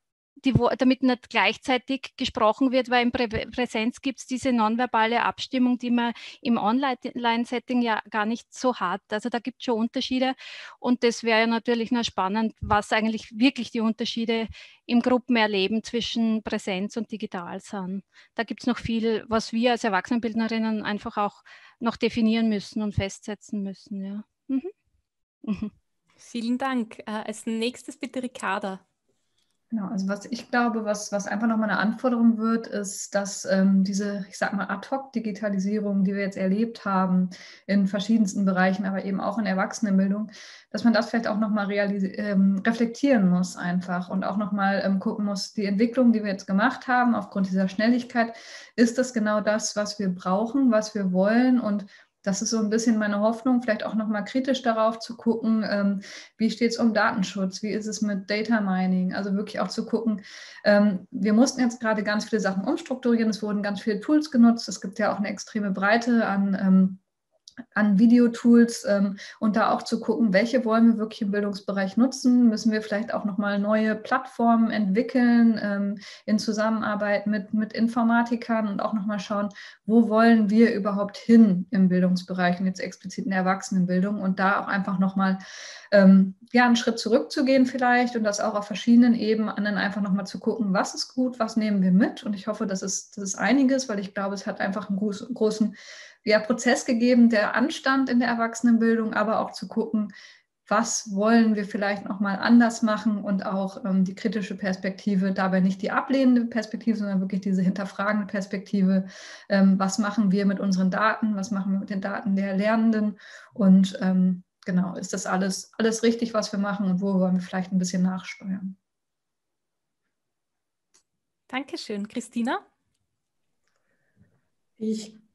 die, damit nicht gleichzeitig gesprochen wird, weil in Prä Präsenz gibt es diese nonverbale Abstimmung, die man im Online-Setting ja gar nicht so hat. Also da gibt es schon Unterschiede und das wäre ja natürlich noch spannend, was eigentlich wirklich die Unterschiede im Gruppenerleben zwischen Präsenz und digital sind. Da gibt es noch viel, was wir als Erwachsenenbildnerinnen einfach auch noch definieren müssen und festsetzen müssen. Ja. Mhm. Mhm. Vielen Dank. Äh, als nächstes bitte Ricarda. Genau, also was ich glaube, was, was einfach nochmal eine Anforderung wird, ist, dass ähm, diese, ich sag mal, Ad-Hoc-Digitalisierung, die wir jetzt erlebt haben, in verschiedensten Bereichen, aber eben auch in Erwachsenenbildung, dass man das vielleicht auch nochmal ähm, reflektieren muss einfach und auch nochmal ähm, gucken muss, die Entwicklung, die wir jetzt gemacht haben, aufgrund dieser Schnelligkeit, ist das genau das, was wir brauchen, was wir wollen und das ist so ein bisschen meine Hoffnung, vielleicht auch nochmal kritisch darauf zu gucken, ähm, wie steht es um Datenschutz, wie ist es mit Data Mining, also wirklich auch zu gucken, ähm, wir mussten jetzt gerade ganz viele Sachen umstrukturieren, es wurden ganz viele Tools genutzt, es gibt ja auch eine extreme Breite an ähm, an Videotools ähm, und da auch zu gucken, welche wollen wir wirklich im Bildungsbereich nutzen. Müssen wir vielleicht auch nochmal neue Plattformen entwickeln ähm, in Zusammenarbeit mit, mit Informatikern und auch nochmal schauen, wo wollen wir überhaupt hin im Bildungsbereich und jetzt explizit in der Erwachsenenbildung und da auch einfach nochmal ähm, ja, einen Schritt zurückzugehen vielleicht und das auch auf verschiedenen Ebenen einfach nochmal zu gucken, was ist gut, was nehmen wir mit und ich hoffe, das ist, das ist einiges, weil ich glaube, es hat einfach einen großen, großen ja, Prozess gegeben, der Anstand in der Erwachsenenbildung, aber auch zu gucken, was wollen wir vielleicht noch mal anders machen und auch ähm, die kritische Perspektive, dabei nicht die ablehnende Perspektive, sondern wirklich diese hinterfragende Perspektive. Ähm, was machen wir mit unseren Daten? Was machen wir mit den Daten der Lernenden? Und ähm, genau, ist das alles, alles richtig, was wir machen und wo wollen wir vielleicht ein bisschen nachsteuern? Dankeschön. Christina? Ich ich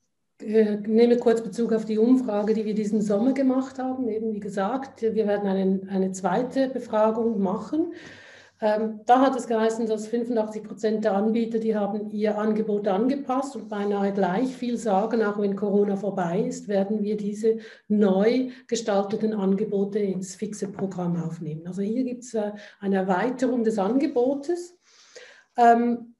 nehme kurz Bezug auf die Umfrage, die wir diesen Sommer gemacht haben. Eben wie gesagt, wir werden eine, eine zweite Befragung machen. Ähm, da hat es geheißen, dass 85 Prozent der Anbieter, die haben ihr Angebot angepasst und beinahe gleich viel sagen, auch wenn Corona vorbei ist, werden wir diese neu gestalteten Angebote ins fixe Programm aufnehmen. Also hier gibt es äh, eine Erweiterung des Angebotes. Ähm,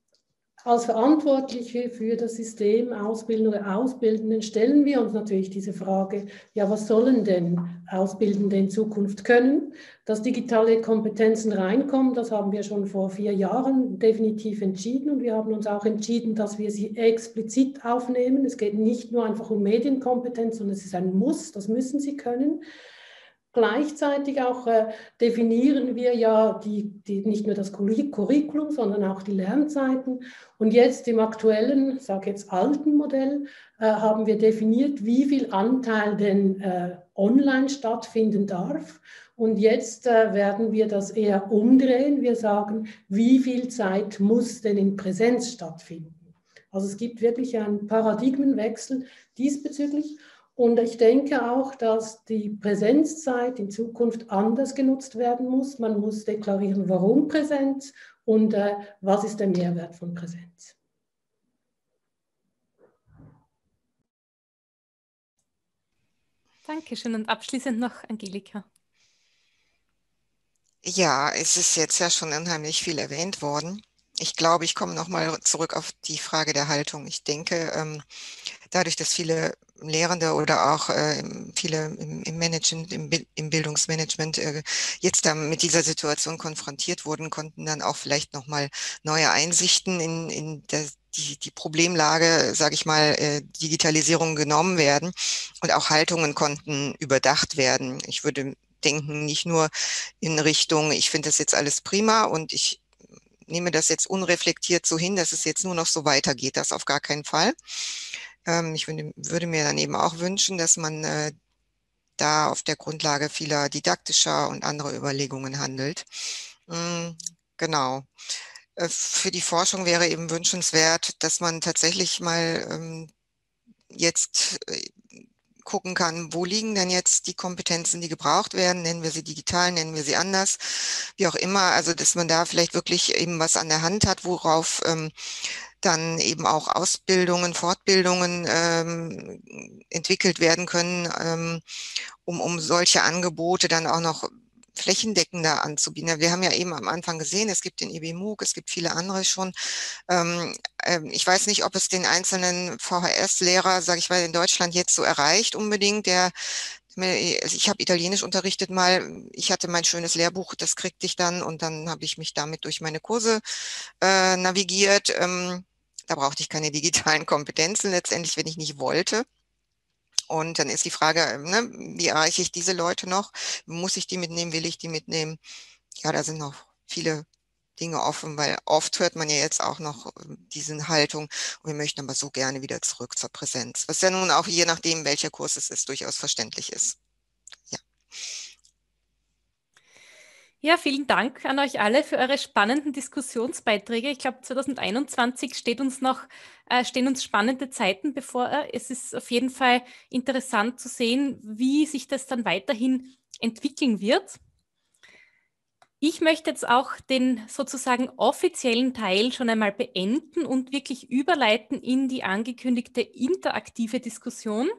als Verantwortliche für das System Ausbildende oder Ausbildenden stellen wir uns natürlich diese Frage, ja, was sollen denn Ausbildende in Zukunft können? Dass digitale Kompetenzen reinkommen, das haben wir schon vor vier Jahren definitiv entschieden und wir haben uns auch entschieden, dass wir sie explizit aufnehmen. Es geht nicht nur einfach um Medienkompetenz, sondern es ist ein Muss, das müssen sie können. Gleichzeitig auch äh, definieren wir ja die, die, nicht nur das Curriculum, sondern auch die Lernzeiten. Und jetzt im aktuellen, sage jetzt alten Modell, äh, haben wir definiert, wie viel Anteil denn äh, online stattfinden darf. Und jetzt äh, werden wir das eher umdrehen. Wir sagen, wie viel Zeit muss denn in Präsenz stattfinden? Also es gibt wirklich einen Paradigmenwechsel diesbezüglich. Und ich denke auch, dass die Präsenzzeit in Zukunft anders genutzt werden muss. Man muss deklarieren, warum Präsenz und äh, was ist der Mehrwert von Präsenz. Dankeschön. Und abschließend noch Angelika. Ja, es ist jetzt ja schon unheimlich viel erwähnt worden. Ich glaube, ich komme nochmal zurück auf die Frage der Haltung. Ich denke, ähm, dadurch, dass viele Lehrende oder auch äh, viele im, Management, im, Bildungsmanagement äh, jetzt mit dieser Situation konfrontiert wurden, konnten dann auch vielleicht nochmal neue Einsichten in, in der, die, die Problemlage, sage ich mal, äh, Digitalisierung genommen werden und auch Haltungen konnten überdacht werden. Ich würde denken, nicht nur in Richtung, ich finde das jetzt alles prima und ich nehme das jetzt unreflektiert so hin, dass es jetzt nur noch so weitergeht, das auf gar keinen Fall. Ähm, ich würde, würde, mir dann eben auch wünschen, dass man äh, da auf der Grundlage vieler didaktischer und anderer Überlegungen handelt. Mhm, genau. Äh, für die Forschung wäre eben wünschenswert, dass man tatsächlich mal ähm, jetzt äh, gucken kann, wo liegen denn jetzt die Kompetenzen, die gebraucht werden, nennen wir sie digital, nennen wir sie anders, wie auch immer, also dass man da vielleicht wirklich eben was an der Hand hat, worauf ähm, dann eben auch Ausbildungen, Fortbildungen ähm, entwickelt werden können, ähm, um, um solche Angebote dann auch noch flächendeckender anzubieten. Wir haben ja eben am Anfang gesehen, es gibt den IBMUG, es gibt viele andere schon. Ähm, ähm, ich weiß nicht, ob es den einzelnen VHS-Lehrer, sage ich mal, in Deutschland jetzt so erreicht unbedingt, der also ich habe Italienisch unterrichtet mal. Ich hatte mein schönes Lehrbuch, das kriegte ich dann und dann habe ich mich damit durch meine Kurse äh, navigiert. Ähm, da brauchte ich keine <laughs> digitalen Kompetenzen letztendlich, wenn ich nicht wollte. Und dann ist die Frage, ähm, ne, wie erreiche ich diese Leute noch? Muss ich die mitnehmen? Will ich die mitnehmen? Ja, da sind noch viele Dinge offen, weil oft hört man ja jetzt auch noch ähm, diese Haltung wir möchten aber so gerne wieder zurück zur Präsenz, was ja nun auch je nachdem, welcher Kurs es ist, durchaus verständlich ist. Ja, vielen Dank an euch alle für eure spannenden Diskussionsbeiträge. Ich glaube, 2021 steht uns noch, äh, stehen uns spannende Zeiten bevor. Es ist auf jeden Fall interessant zu sehen, wie sich das dann weiterhin entwickeln wird. Ich möchte jetzt auch den sozusagen offiziellen Teil schon einmal beenden und wirklich überleiten in die angekündigte interaktive Diskussion.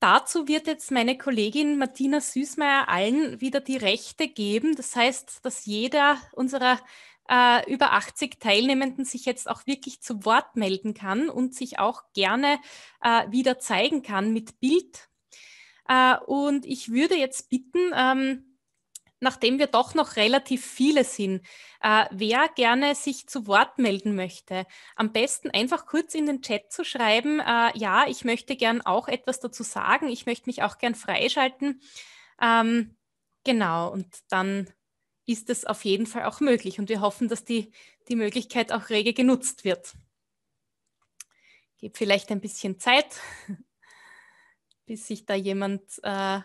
Dazu wird jetzt meine Kollegin Martina Süßmeier allen wieder die Rechte geben. Das heißt, dass jeder unserer äh, über 80 Teilnehmenden sich jetzt auch wirklich zu Wort melden kann und sich auch gerne äh, wieder zeigen kann mit Bild. Äh, und ich würde jetzt bitten, ähm, nachdem wir doch noch relativ viele sind, äh, wer gerne sich zu Wort melden möchte, am besten einfach kurz in den Chat zu schreiben, äh, ja, ich möchte gern auch etwas dazu sagen, ich möchte mich auch gern freischalten. Ähm, genau, und dann ist es auf jeden Fall auch möglich und wir hoffen, dass die, die Möglichkeit auch rege genutzt wird. Gebe vielleicht ein bisschen Zeit, <laughs> bis sich da jemand, äh,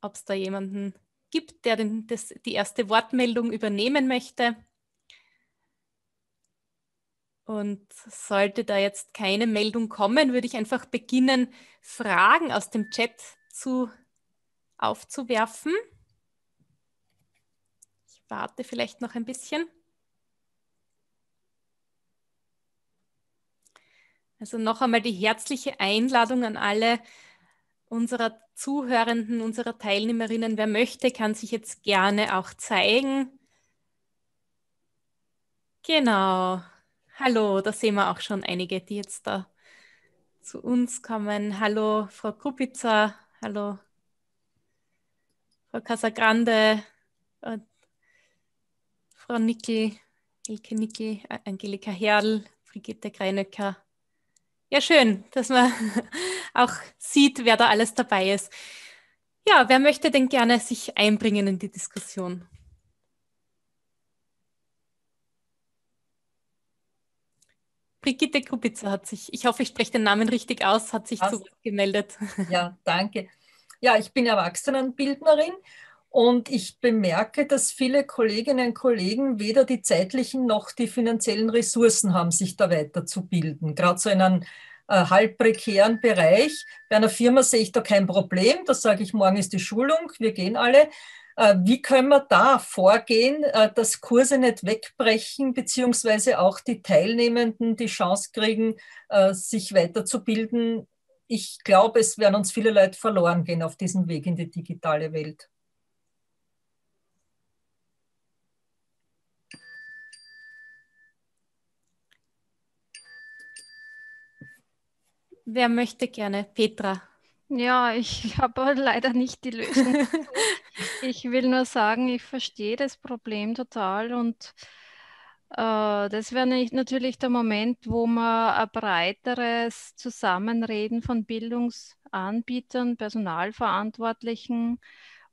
ob es da jemanden gibt, der den, das, die erste Wortmeldung übernehmen möchte. Und sollte da jetzt keine Meldung kommen, würde ich einfach beginnen, Fragen aus dem Chat zu, aufzuwerfen. Ich warte vielleicht noch ein bisschen. Also noch einmal die herzliche Einladung an alle, unserer Zuhörenden, unserer Teilnehmerinnen, wer möchte, kann sich jetzt gerne auch zeigen. Genau. Hallo, da sehen wir auch schon einige, die jetzt da zu uns kommen. Hallo, Frau Kupitzer. Hallo, Frau Casagrande. Frau Nickel, Elke Nickel, Angelika Herrl, Brigitte Greinöcker. Ja, schön, dass man auch sieht, wer da alles dabei ist. Ja, wer möchte denn gerne sich einbringen in die Diskussion? Brigitte Kubitzer hat sich, ich hoffe, ich spreche den Namen richtig aus, hat sich zu Wort gemeldet. Ja, danke. Ja, ich bin Erwachsenenbildnerin und ich bemerke, dass viele Kolleginnen und Kollegen weder die zeitlichen noch die finanziellen Ressourcen haben, sich da weiterzubilden. Gerade so in einem äh, halb prekären Bereich. Bei einer Firma sehe ich da kein Problem. Da sage ich, morgen ist die Schulung, wir gehen alle. Äh, wie können wir da vorgehen, äh, dass Kurse nicht wegbrechen, beziehungsweise auch die Teilnehmenden die Chance kriegen, sich weiterzubilden? Ich glaube, es werden uns viele Leute verloren gehen auf diesem Weg in die digitale Welt. Wer möchte gerne? Petra. Ja, ich <laughs> habe leider nicht die Lösung. <laughs> ich will nur sagen, ich verstehe das Problem total und äh, das wäre natürlich der Moment, wo man ein breiteres Zusammenreden von Bildungsanbietern, Personalverantwortlichen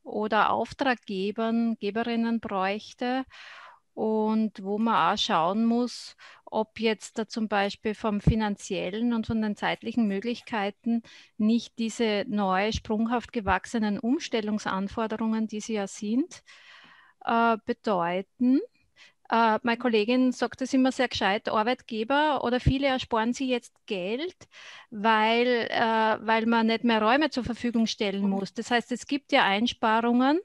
oder Auftraggebern, Geberinnen bräuchte und wo man auch schauen muss, ob jetzt da zum Beispiel vom finanziellen und von den zeitlichen Möglichkeiten nicht diese neu sprunghaft gewachsenen Umstellungsanforderungen, die sie ja sind, äh, bedeuten. Äh, meine Kollegin sagt das immer sehr gescheit, Arbeitgeber oder viele ersparen sie jetzt Geld, weil, äh, weil man nicht mehr Räume zur Verfügung stellen muss. Das heißt, es gibt ja Einsparungen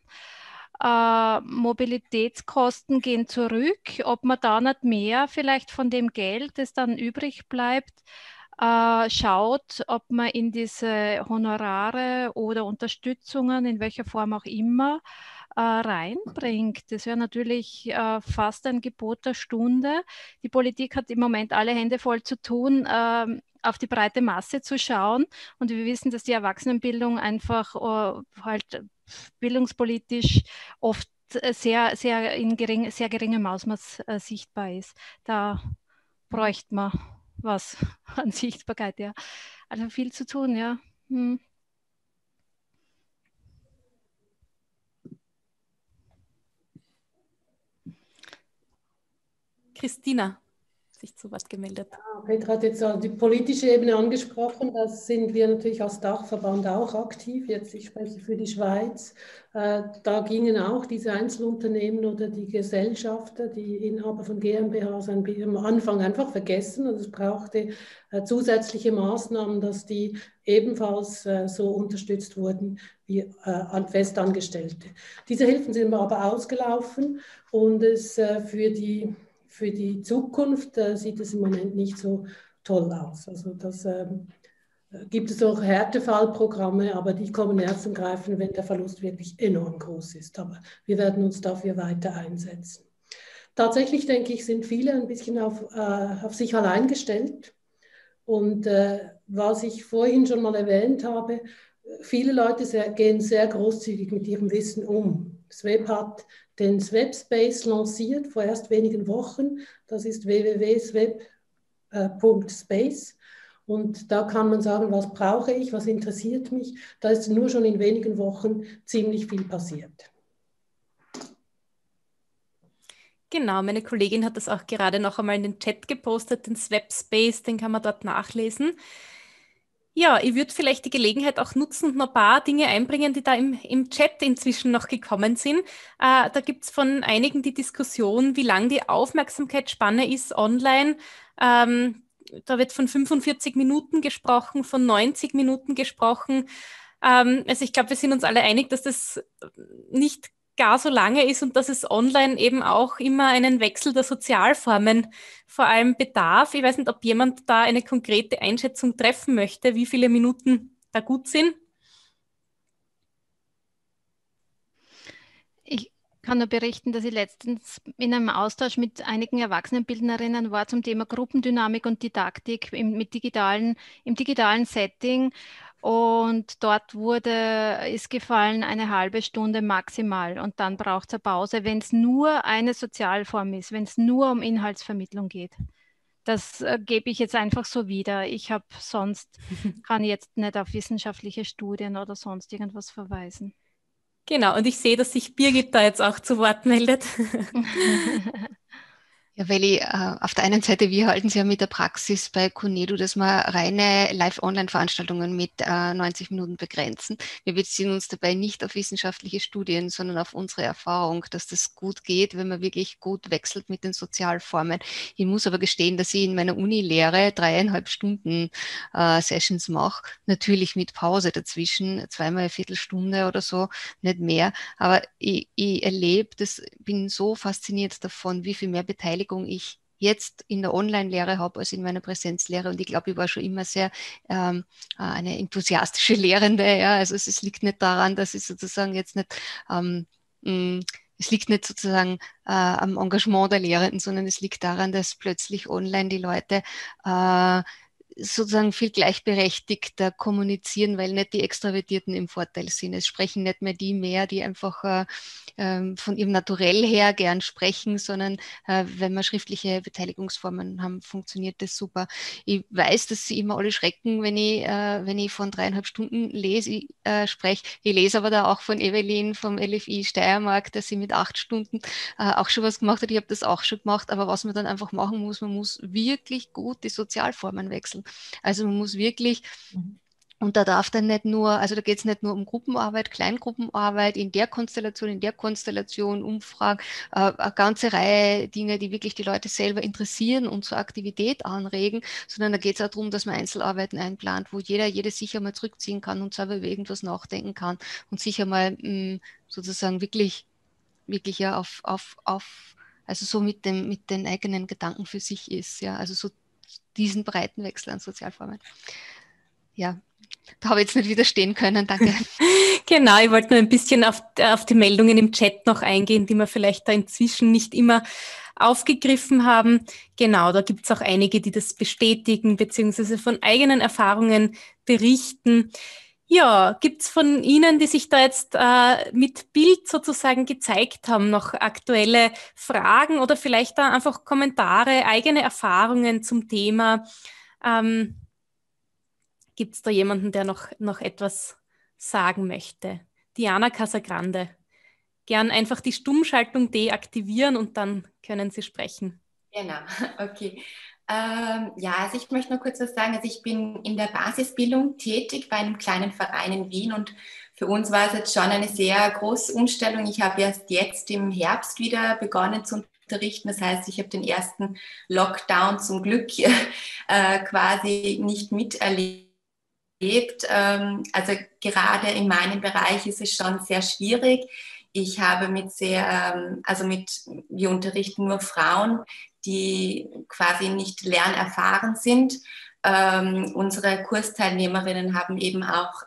äh, Mobilitätskosten gehen zurück, ob man da nicht mehr vielleicht von dem Geld, das dann übrig bleibt, äh, schaut, ob man in diese Honorare oder Unterstützungen, in welcher Form auch immer, äh, reinbringt. Das wäre natürlich äh, fast ein Gebot der Stunde. Die Politik hat im Moment alle Hände voll zu tun, ähm, auf die breite Masse zu schauen. Und wir wissen, dass die Erwachsenenbildung einfach uh, halt bildungspolitisch oft äh, sehr, sehr in gering, sehr geringem Ausmaß äh, sichtbar ist. Da bräuchte man was <laughs> an Sichtbarkeit, ja. Also viel zu tun, ja. Hm. Christina sich zu Wort gemeldet. Ja, Petra hat jetzt die politische Ebene angesprochen. Da sind wir natürlich als Dachverband auch aktiv. Jetzt, ich spreche für die Schweiz. Äh, da gingen auch diese Einzelunternehmen oder die Gesellschafter, die Inhaber von GmbHs am Anfang einfach vergessen. Und es brauchte äh, zusätzliche Maßnahmen, dass die ebenfalls äh, so unterstützt wurden wie Festangestellte. Diese Hilfen sind aber ausgelaufen und es für die für die Zukunft äh, sieht es im Moment nicht so toll aus. Also das ähm, gibt es auch Härtefallprogramme, aber die kommen erst zum Greifen, wenn der Verlust wirklich enorm groß ist. Aber wir werden uns dafür weiter einsetzen. Tatsächlich denke ich, sind viele ein bisschen auf, äh, auf sich allein gestellt. Und äh, was ich vorhin schon mal erwähnt habe, viele Leute sehr, gehen sehr großzügig mit ihrem Wissen um. Das Web hat den Swapspace lanciert vor erst wenigen Wochen. Das ist www.swap.space. Und da kann man sagen, was brauche ich, was interessiert mich. Da ist nur schon in wenigen Wochen ziemlich viel passiert. Genau, meine Kollegin hat das auch gerade noch einmal in den Chat gepostet, den Swapspace, den kann man dort nachlesen. Ja, ich würde vielleicht die Gelegenheit auch nutzen und noch ein paar Dinge einbringen, die da im, im Chat inzwischen noch gekommen sind. Äh, da gibt es von einigen die Diskussion, wie lang die Aufmerksamkeitsspanne ist online. Ähm, da wird von 45 Minuten gesprochen, von 90 Minuten gesprochen. Ähm, also ich glaube, wir sind uns alle einig, dass das nicht gar so lange ist und dass es online eben auch immer einen Wechsel der Sozialformen vor allem bedarf. Ich weiß nicht, ob jemand da eine konkrete Einschätzung treffen möchte, wie viele Minuten da gut sind. Ich kann nur berichten, dass ich letztens in einem Austausch mit einigen Erwachsenenbildnerinnen war zum Thema Gruppendynamik und Didaktik im, digitalen, im digitalen Setting. Und dort wurde, ist gefallen eine halbe Stunde maximal und dann braucht es eine Pause, wenn es nur eine Sozialform ist, wenn es nur um Inhaltsvermittlung geht. Das äh, gebe ich jetzt einfach so wieder. Ich habe sonst, <laughs> kann jetzt nicht auf wissenschaftliche Studien oder sonst irgendwas verweisen. Genau, und ich sehe, dass sich Birgit da jetzt auch zu Wort meldet. <laughs> <laughs> Ja, weil ich, äh, auf der einen Seite, wir halten es ja mit der Praxis bei Conedo, dass wir reine Live-Online-Veranstaltungen mit äh, 90 Minuten begrenzen. Wir beziehen uns dabei nicht auf wissenschaftliche Studien, sondern auf unsere Erfahrung, dass das gut geht, wenn man wirklich gut wechselt mit den Sozialformen. Ich muss aber gestehen, dass ich in meiner Uni-Lehre dreieinhalb Stunden äh, Sessions mache, natürlich mit Pause dazwischen, zweimal eine Viertelstunde oder so, nicht mehr. Aber ich, ich erlebe, das bin so fasziniert davon, wie viel mehr Beteiligung Beteiligung ich jetzt in der Online-Lehre habe als in meiner Präsenzlehre. Und ich glaube, ich war schon immer sehr ähm, eine enthusiastische Lehrende. Ja. Also es, es, liegt nicht daran, dass ich sozusagen jetzt nicht ähm, mh, es liegt nicht sozusagen äh, am Engagement der Lehrenden, sondern es liegt daran, dass plötzlich online die Leute äh, sozusagen viel gleichberechtigter kommunizieren, weil nicht die Extravertierten im Vorteil sind. Es sprechen nicht mehr die mehr, die einfach äh, ähm, von ihrem Naturell her gern sprechen, sondern äh, wenn wir schriftliche Beteiligungsformen haben, funktioniert das super. Ich weiß, dass sie immer alle schrecken, wenn ich, äh, wenn ich von dreieinhalb Stunden lese, äh, spreche. Ich lese aber da auch von Evelyn vom LFI Steiermark, dass sie mit acht Stunden äh, auch schon was gemacht hat. Ich habe das auch schon gemacht, aber was man dann einfach machen muss, man muss wirklich gut die Sozialformen wechseln. Also man muss wirklich mhm. Und da darf dann nicht nur, also da geht es nicht nur um Gruppenarbeit, Kleingruppenarbeit, in der Konstellation, in der Konstellation, Umfragen, äh, eine ganze Reihe Dinge, die wirklich die Leute selber interessieren und zur Aktivität anregen, sondern da geht es auch darum, dass man Einzelarbeiten einplant, wo jeder, jede sich einmal zurückziehen kann und selber über irgendwas nachdenken kann und sich einmal mh, mm, sozusagen wirklich, wirklich ja auf, auf, auf, also so mit dem, mit den eigenen Gedanken für sich ist, ja, also so diesen breiten Wechsel an Sozialformen. Ja, da habe ich jetzt nicht widerstehen können, danke. <laughs> genau, ich wollte nur ein bisschen auf, auf die Meldungen im Chat noch eingehen, die wir vielleicht da inzwischen nicht immer aufgegriffen haben. Genau, da gibt es auch einige, die das bestätigen, beziehungsweise von eigenen Erfahrungen berichten. Ja, gibt es von Ihnen, die sich da jetzt äh, mit Bild sozusagen gezeigt haben, noch aktuelle Fragen oder vielleicht da einfach Kommentare, eigene Erfahrungen zum Thema? Ähm, Gibt es da jemanden, der noch, noch etwas sagen möchte? Diana Casagrande. Gern einfach die Stummschaltung deaktivieren und dann können Sie sprechen. Genau, <laughs> okay. Ähm, ja, also ich möchte noch kurz was sagen. Also ich bin in der Basisbildung tätig bei einem kleinen Verein in Wien und für uns war es jetzt schon eine sehr große Umstellung. Ich habe erst jetzt im Herbst wieder begonnen zu unterrichten. Das heißt, ich habe den ersten Lockdown zum Glück <laughs> äh, quasi nicht miterlebt erlebt. Ähm, also gerade in meinem Bereich ist es schon sehr schwierig. Ich habe mit sehr, ähm, also mit, wir unterrichten nur Frauen, die quasi nicht lernerfahren sind. Ähm, unsere Kursteilnehmerinnen haben eben auch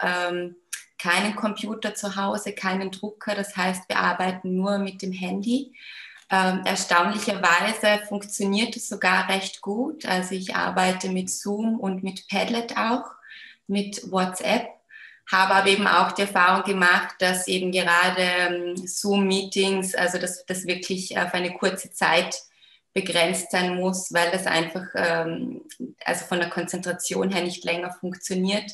keinen Computer zu Hause, keinen Drucker. Das heißt, wir arbeiten nur mit dem Handy. Ähm, erstaunlicherweise funktioniert es sogar recht gut. Also ich arbeite mit Zoom und mit Padlet auch mit WhatsApp, habe aber eben auch die Erfahrung gemacht, dass eben gerade ähm, Zoom-Meetings, also dass das wirklich auf eine kurze Zeit begrenzt sein muss, weil das einfach ähm, also von der Konzentration her nicht länger funktioniert.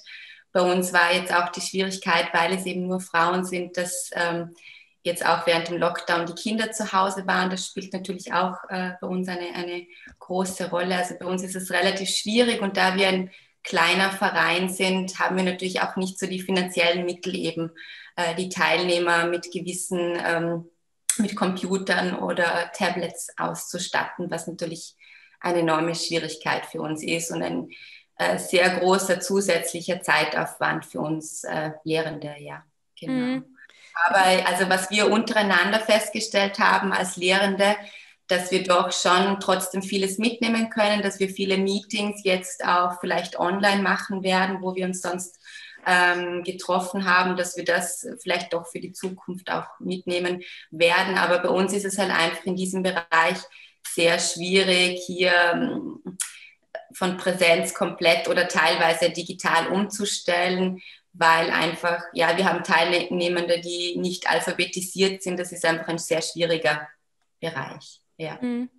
Bei uns war jetzt auch die Schwierigkeit, weil es eben nur Frauen sind, dass ähm, jetzt auch während dem Lockdown die Kinder zu Hause waren. Das spielt natürlich auch äh, bei uns eine, eine große Rolle. Also bei uns ist es relativ schwierig und da wir ein kleiner Verein sind, haben wir natürlich auch nicht so die finanziellen Mittel eben, äh, die Teilnehmer mit gewissen, ähm, mit Computern oder Tablets auszustatten, was natürlich eine enorme Schwierigkeit für uns ist und ein äh, sehr großer zusätzlicher Zeitaufwand für uns äh, Lehrende, ja. Genau. Mhm. Aber also was wir untereinander festgestellt haben als Lehrende, dass wir doch schon trotzdem vieles mitnehmen können, dass wir viele Meetings jetzt auch vielleicht online machen werden, wo wir uns sonst ähm, getroffen haben, dass wir das vielleicht doch für die Zukunft auch mitnehmen werden. Aber bei uns ist es halt einfach in diesem Bereich sehr schwierig, hier ähm, von Präsenz komplett oder teilweise digital umzustellen, weil einfach, ja, wir haben Teilnehmende, die nicht alphabetisiert sind. Das ist einfach ein sehr schwieriger Bereich. Ja. Mhm.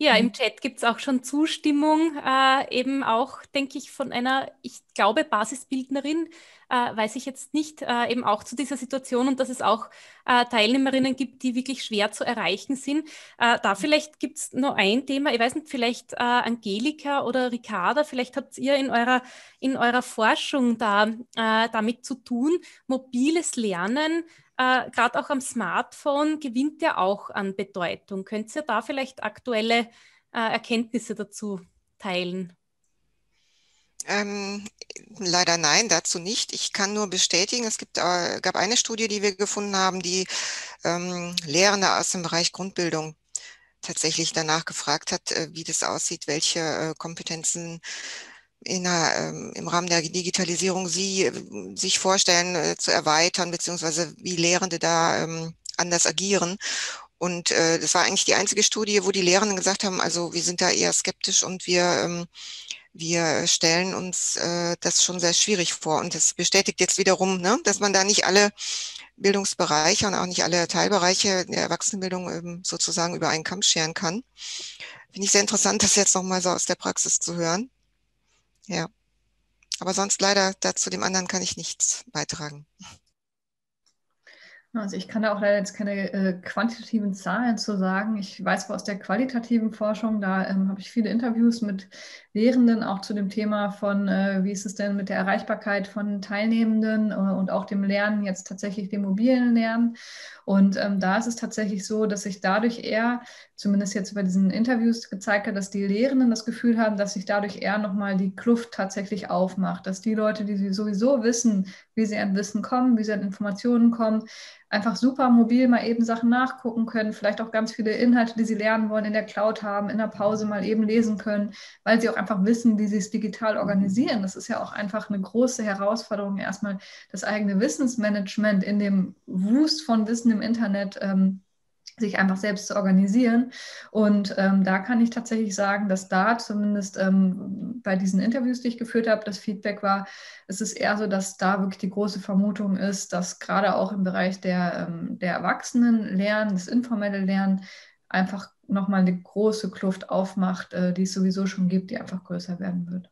Ja, im mhm. Chat gibt es auch schon Zustimmung, äh, eben auch, denke ich, von einer, ich glaube, Basisbildnerin, äh, weiß ich jetzt nicht, äh, eben auch zu dieser Situation und dass es auch äh, Teilnehmerinnen gibt, die wirklich schwer zu erreichen sind. Äh, da vielleicht gibt es noch ein Thema, ich weiß nicht, vielleicht äh, Angelika oder Ricarda, vielleicht habt ihr in eurer, in eurer Forschung da damit zu tun, mobiles Lernen äh, gerade auch am Smartphone gewinnt ja auch an Bedeutung. Könnt ihr da vielleicht aktuelle äh, Erkenntnisse dazu teilen? Ähm, leider nein, dazu nicht. Ich kann nur bestätigen, es gibt, äh, gab eine Studie, die wir gefunden haben, die ähm, Lehrende aus dem Bereich Grundbildung tatsächlich danach gefragt hat, äh, wie das aussieht, welche äh, Kompetenzen in ähm, im Rahmen der Digitalisierung Sie äh, sich vorstellen äh, zu erweitern, beziehungsweise wie Lehrende da ähm, anders agieren. Und äh, das war eigentlich die einzige Studie, wo die Lehrenden gesagt haben, also wir sind da eher skeptisch und wir, ähm, wir stellen uns äh, das schon sehr schwierig vor. Und das bestätigt jetzt wiederum, ne, dass man da nicht alle Bildungsbereiche und auch nicht alle Teilbereiche der Erwachsenenbildung ähm, sozusagen über einen Kamm scheren kann. Finde ich sehr interessant, das jetzt nochmal so aus der Praxis zu hören. Ja. Aber sonst leider dazu dem anderen kann ich nichts beitragen. Also ich kann da auch leider jetzt keine äh, quantitativen Zahlen zu sagen. Ich weiß aus der qualitativen Forschung, da ähm, habe ich viele Interviews mit Lehrenden auch zu dem Thema von, äh, wie ist es denn mit der Erreichbarkeit von Teilnehmenden äh, und auch dem Lernen, jetzt tatsächlich dem mobilen Lernen. Und ähm, da ist es tatsächlich so, dass sich dadurch eher, zumindest jetzt bei diesen Interviews gezeigt hat, dass die Lehrenden das Gefühl haben, dass sich dadurch eher nochmal die Kluft tatsächlich aufmacht, dass die Leute, die sowieso wissen, wie sie an Wissen kommen, wie sie an Informationen kommen, einfach super mobil mal eben Sachen nachgucken können, vielleicht auch ganz viele Inhalte, die sie lernen wollen, in der Cloud haben, in der Pause mal eben lesen können, weil sie auch einfach wissen, wie sie es digital organisieren. Das ist ja auch einfach eine große Herausforderung, erstmal das eigene Wissensmanagement in dem Wust von Wissen im Internet ähm, sich einfach selbst zu organisieren. Und ähm, da kann ich tatsächlich sagen, dass da zumindest ähm, bei diesen Interviews, die ich geführt habe, das Feedback war, es ist eher so, dass da wirklich die große Vermutung ist, dass gerade auch im Bereich der, ähm, der Erwachsenenlernen, das informelle Lernen, einfach nochmal eine große Kluft aufmacht, äh, die es sowieso schon gibt, die einfach größer werden wird.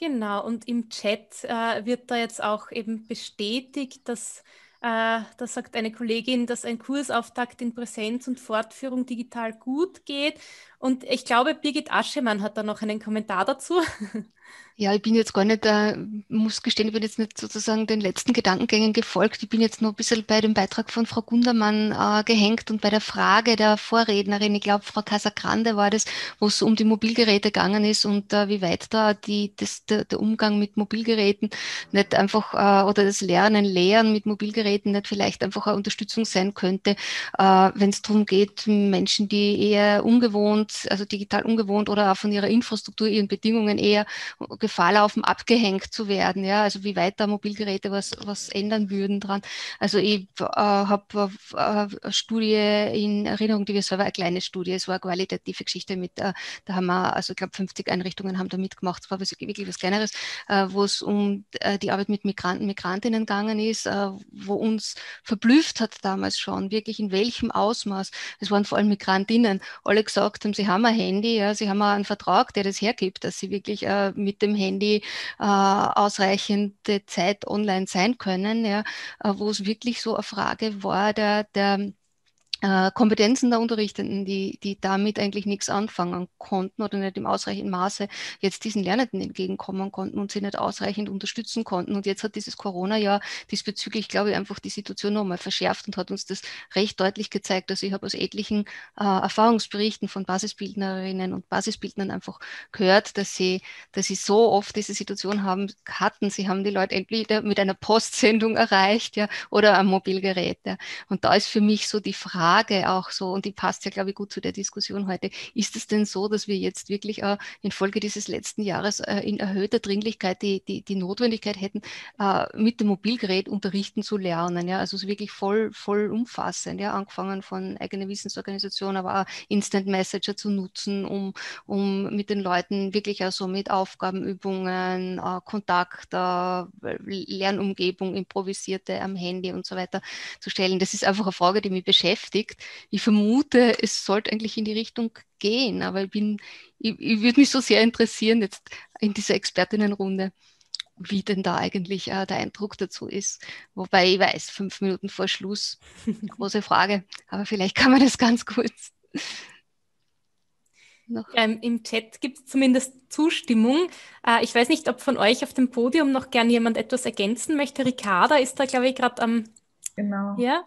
Genau, und im Chat äh, wird da jetzt auch eben bestätigt, dass, äh, da sagt eine Kollegin, dass ein Kursauftakt in Präsenz und Fortführung digital gut geht. Und ich glaube, Birgit Aschemann hat da noch einen Kommentar dazu. <laughs> Ja, ich bin jetzt gar nicht, äh, muss gestehen, ich bin jetzt nicht sozusagen den letzten Gedankengängen gefolgt. Ich bin jetzt noch ein bisschen bei dem Beitrag von Frau Gundermann äh, gehängt und bei der Frage der Vorrednerin, ich glaube, Frau Casagrande war das, wo es um die Mobilgeräte gegangen ist und äh, wie weit da die, das, der, der, Umgang mit Mobilgeräten nicht einfach äh, oder das Lernen, Lehren mit Mobilgeräten nicht vielleicht einfach eine Unterstützung sein könnte, äh, wenn es darum geht, Menschen, die eher ungewohnt, also digital ungewohnt oder auch von ihrer Infrastruktur, ihren Bedingungen eher Gefahr laufen, abgehängt zu werden. Ja, also wie weit da Mobilgeräte was, was ändern würden dran. Also ich äh, habe äh, eine Studie in Erinnerung, die wir selber eine kleine Studie, es war eine qualitative Geschichte mit, äh, da haben wir, also ich glaube 50 Einrichtungen haben da mitgemacht, es war wirklich was Kleineres, äh, wo es um äh, die Arbeit mit Migranten, Migrantinnen gegangen ist, äh, wo uns verblüfft hat damals schon, wirklich in welchem Ausmaß, es waren vor allem Migrantinnen, alle gesagt haben, sie haben ein Handy, ja, sie haben einen Vertrag, der das hergibt, dass sie wirklich mit dem Handy äh, ausreichende Zeit online sein können, ja, äh, wo es wirklich so eine Frage war der, der äh, Kompetenzen der Unterrichtenden, die, die damit eigentlich nichts anfangen konnten oder nicht im ausreichenden Maße jetzt diesen Lernenden entgegenkommen konnten und sie nicht ausreichend unterstützen konnten. Und jetzt hat dieses Corona-Jahr diesbezüglich, glaube ich, einfach die Situation nochmal verschärft und hat uns das recht deutlich gezeigt. Also ich habe aus etlichen äh, Erfahrungsberichten von Basisbildnerinnen und Basisbildnern einfach gehört, dass sie, dass sie so oft diese Situation haben, hatten. Sie haben die Leute entweder mit einer Postsendung erreicht ja, oder am Mobilgerät. Ja. Und da ist für mich so die Frage, Frage auch so, und die passt ja, glaube ich, gut zu der Diskussion heute, ist es denn so, dass wir jetzt wirklich äh, infolge dieses letzten Jahres äh, in erhöhter Dringlichkeit die, die, die Notwendigkeit hätten, äh, mit dem Mobilgerät unterrichten zu lernen? Ja? Also wirklich voll, voll umfassend, ja? angefangen von eigener Wissensorganisation, aber auch Instant Messenger zu nutzen, um, um mit den Leuten wirklich also mit Aufgabenübungen, äh, Kontakt, äh, Lernumgebung, improvisierte am Handy und so weiter zu stellen. Das ist einfach eine Frage, die mich beschäftigt beschäftigt. Ich vermute, es sollte eigentlich in die Richtung gehen, aber ich bin, ich, ich würde mich so sehr interessieren jetzt in dieser Expertinnenrunde, wie denn da eigentlich äh, der Eindruck dazu ist. Wobei ich weiß, fünf Minuten vor Schluss, <laughs> große Frage, aber vielleicht kann man das ganz kurz. Ähm, Im Chat gibt es zumindest Zustimmung. Äh, ich weiß nicht, ob von euch auf dem Podium noch gern jemand etwas ergänzen möchte. Ricarda ist da, glaube ich, gerade am. Genau. Ja?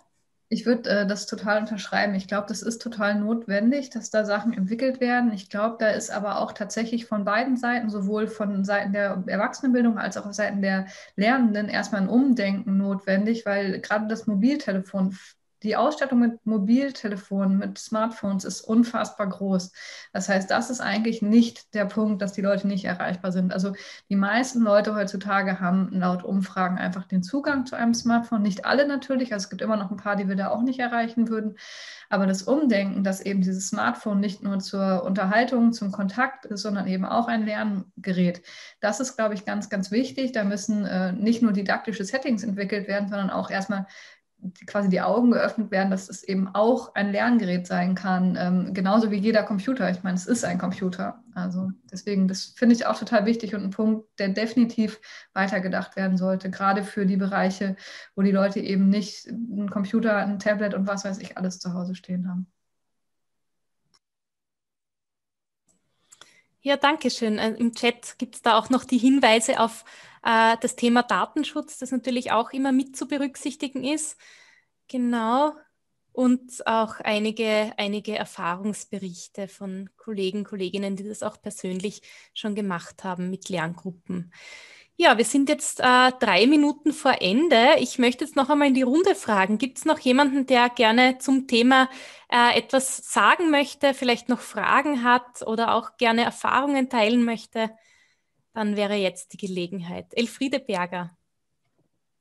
Ich würde äh, das total unterschreiben. Ich glaube, das ist total notwendig, dass da Sachen entwickelt werden. Ich glaube, da ist aber auch tatsächlich von beiden Seiten, sowohl von Seiten der Erwachsenenbildung als auch auf Seiten der Lernenden, erstmal ein Umdenken notwendig, weil gerade das Mobiltelefon die Ausstattung mit Mobiltelefonen, mit Smartphones ist unfassbar groß. Das heißt, das ist eigentlich nicht der Punkt, dass die Leute nicht erreichbar sind. Also die meisten Leute heutzutage haben laut Umfragen einfach den Zugang zu einem Smartphone. Nicht alle natürlich, also es gibt immer noch ein paar, die wir da auch nicht erreichen würden. Aber das Umdenken, dass eben dieses Smartphone nicht nur zur Unterhaltung, zum Kontakt ist, sondern eben auch ein Lerngerät, das ist, glaube ich, ganz, ganz wichtig. Da müssen äh, nicht nur didaktische Settings entwickelt werden, sondern auch erstmal quasi die Augen geöffnet werden, dass es eben auch ein Lerngerät sein kann, ähm, genauso wie jeder Computer. Ich meine, es ist ein Computer. Also deswegen, das finde ich auch total wichtig und ein Punkt, der definitiv weitergedacht werden sollte, gerade für die Bereiche, wo die Leute eben nicht einen Computer, ein Tablet und was weiß ich alles zu Hause stehen haben. Ja, danke schön. Äh, Im Chat gibt es da auch noch die Hinweise auf äh, das Thema Datenschutz, das natürlich auch immer mit zu berücksichtigen ist. Genau. Und auch einige, einige Erfahrungsberichte von Kollegen, Kolleginnen, die das auch persönlich schon gemacht haben mit Lerngruppen. Ja, wir sind jetzt äh, drei Minuten vor Ende. Ich möchte jetzt noch einmal in die Runde fragen. Gibt es noch jemanden, der gerne zum Thema äh, etwas sagen möchte, vielleicht noch Fragen hat oder auch gerne Erfahrungen teilen möchte? Dann wäre jetzt die Gelegenheit. Elfriede Berger.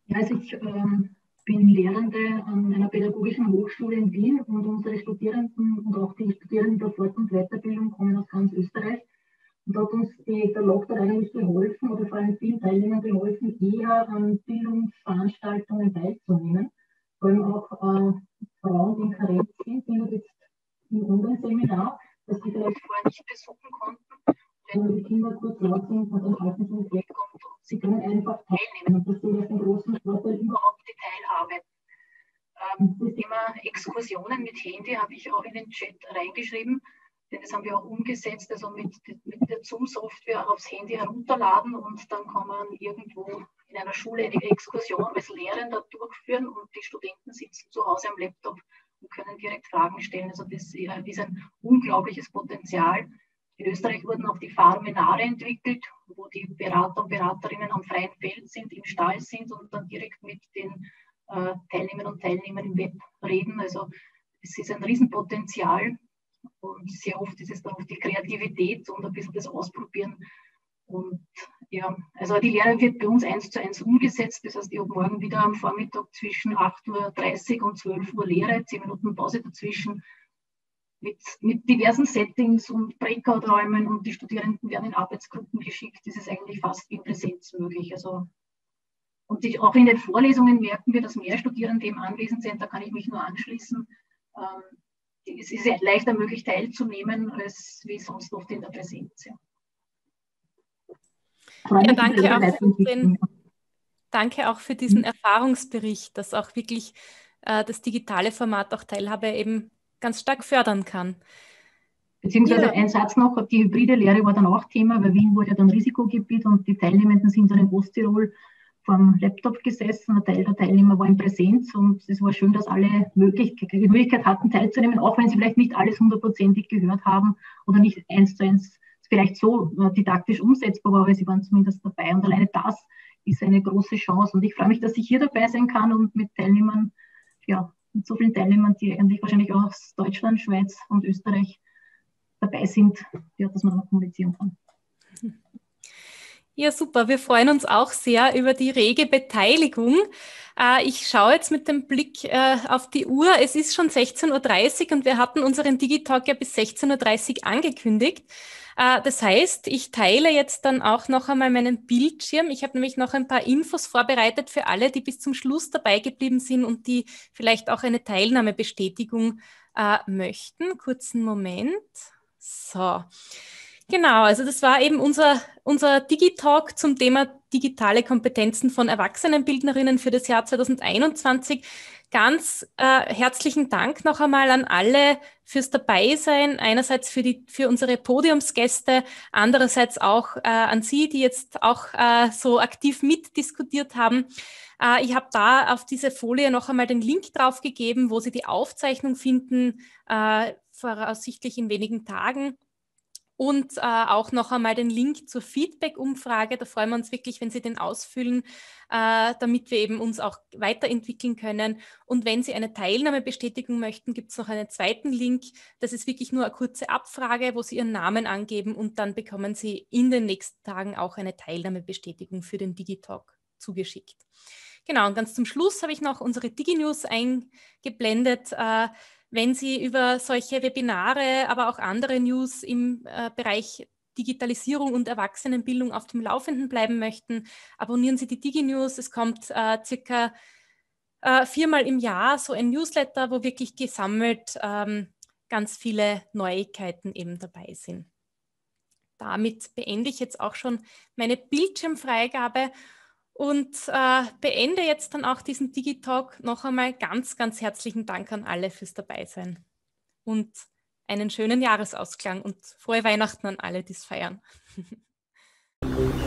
Ja, also ich ähm, bin Lehrende an einer pädagogischen Hochschule in Wien und unsere Studierenden und auch die Studierenden der Fort- und Weiterbildung kommen aus ganz Österreich. Und hat uns die, der Lockdown eigentlich geholfen oder vor allem vielen Teilnehmern geholfen, eher an Bildungsveranstaltungen teilzunehmen. Vor allem auch äh, Frauen, die in Karenz sind, sind jetzt im Online-Seminar, das sie vielleicht vorher nicht besuchen konnten. Wenn die Kinder kurz laut sind und dann halten sie nicht weg und sie können einfach teilnehmen. Und das sehe ich den großen Vorteil überhaupt die Teilhabe. Ähm, das Thema Exkursionen mit Handy habe ich auch in den Chat reingeschrieben. Denn das haben wir auch umgesetzt, also mit, mit der Zoom-Software aufs Handy herunterladen und dann kann man irgendwo in einer Schule eine Exkursion als Lehrender durchführen und die Studenten sitzen zu Hause am Laptop und können direkt Fragen stellen. Also das ist ein unglaubliches Potenzial. In Österreich wurden auch die Fahrmenare entwickelt, wo die Berater und Beraterinnen am freien Feld sind, im Stall sind und dann direkt mit den äh, Teilnehmern und Teilnehmern im Web reden. Also es ist ein Riesenpotenzial und sehr oft ist es dann auch die Kreativität und ein bisschen das Ausprobieren. Und ja, also die Lehre wird bei uns eins zu eins umgesetzt. Das heißt, ich habe morgen wieder am Vormittag zwischen 8.30 Uhr und 12 Uhr Lehre, 10 Minuten Pause dazwischen, mit, mit diversen Settings und Breakout-Räumen und die Studierenden werden in Arbeitsgruppen geschickt. Das ist eigentlich fast wie Präsenz möglich. Also, und die, auch in den Vorlesungen merken wir, dass mehr Studierende eben anwesend sind. Da kann ich mich nur anschließen. Ähm, es ist leichter möglich teilzunehmen, als wie sonst oft in der Präsenz. Ja, ja danke, auch für den, danke auch für diesen mhm. Erfahrungsbericht, dass auch wirklich äh, das digitale Format auch Teilhabe eben ganz stark fördern kann. Beziehungsweise ja. ein Satz noch, die hybride Lehre war dann auch Thema, weil Wien wurde ja dann Risikogebiet und die Teilnehmenden sind dann in Osttirol vom Laptop gesessen. Ein Teil der Teilnehmer war in Präsenz und es war schön, dass alle möglich, die Möglichkeit hatten, teilzunehmen, auch wenn sie vielleicht nicht alles hundertprozentig gehört haben oder nicht eins zu eins vielleicht so äh, didaktisch umsetzbar war, aber sie waren zumindest dabei. Und alleine das ist eine große Chance. Und ich freue mich, dass ich hier dabei sein kann und mit Teilnehmern, ja, mit so vielen Teilnehmern, die eigentlich wahrscheinlich auch aus Deutschland, Schweiz und Österreich dabei sind, ja, dass man noch kommunizieren kann. Ja, super. Wir freuen uns auch sehr über die rege Beteiligung. Äh, ich schaue jetzt mit dem Blick äh, auf die Uhr. Es ist schon 16.30 Uhr und wir hatten unseren Digitalk ja bis 16.30 Uhr angekündigt. Äh, das heißt, ich teile jetzt dann auch noch einmal meinen Bildschirm. Ich habe nämlich noch ein paar Infos vorbereitet für alle, die bis zum Schluss dabei geblieben sind und die vielleicht auch eine Teilnahmebestätigung möchten. Kurzen Moment. So. Genau, also das war eben unser, unser Digitalk zum Thema digitale Kompetenzen von Erwachsenenbildnerinnen für das Jahr 2021. Ganz äh, herzlichen Dank noch einmal an alle fürs Dabeisein. Einerseits für, die, für unsere Podiumsgäste, andererseits auch äh, an Sie, die jetzt auch äh, so aktiv mitdiskutiert haben. Äh, ich habe da auf diese Folie noch einmal den Link draufgegeben, wo Sie die Aufzeichnung finden, äh, voraussichtlich in wenigen Tagen. Und äh, auch noch einmal den Link zur Feedback-Umfrage. Da freuen wir uns wirklich, wenn Sie den ausfüllen, äh, damit wir eben uns auch weiterentwickeln können. Und wenn Sie eine Teilnahmebestätigung möchten, gibt es noch einen zweiten Link. Das ist wirklich nur eine kurze Abfrage, wo Sie Ihren Namen angeben und dann bekommen Sie in den nächsten Tagen auch eine Teilnahmebestätigung für den Digitalk zugeschickt. Genau, und ganz zum Schluss habe ich noch unsere DigiNews eingeblendet. Äh, wenn Sie über solche Webinare, aber auch andere News im äh, Bereich Digitalisierung und Erwachsenenbildung auf dem Laufenden bleiben möchten, abonnieren Sie die DigiNews. Es kommt äh, circa äh, viermal im Jahr so ein Newsletter, wo wirklich gesammelt ähm, ganz viele Neuigkeiten eben dabei sind. Damit beende ich jetzt auch schon meine Bildschirmfreigabe und äh, beende jetzt dann auch diesen Digitalk. Noch einmal ganz, ganz herzlichen Dank an alle fürs Dabeisein und einen schönen Jahresausklang und frohe Weihnachten an alle, die es feiern. <laughs>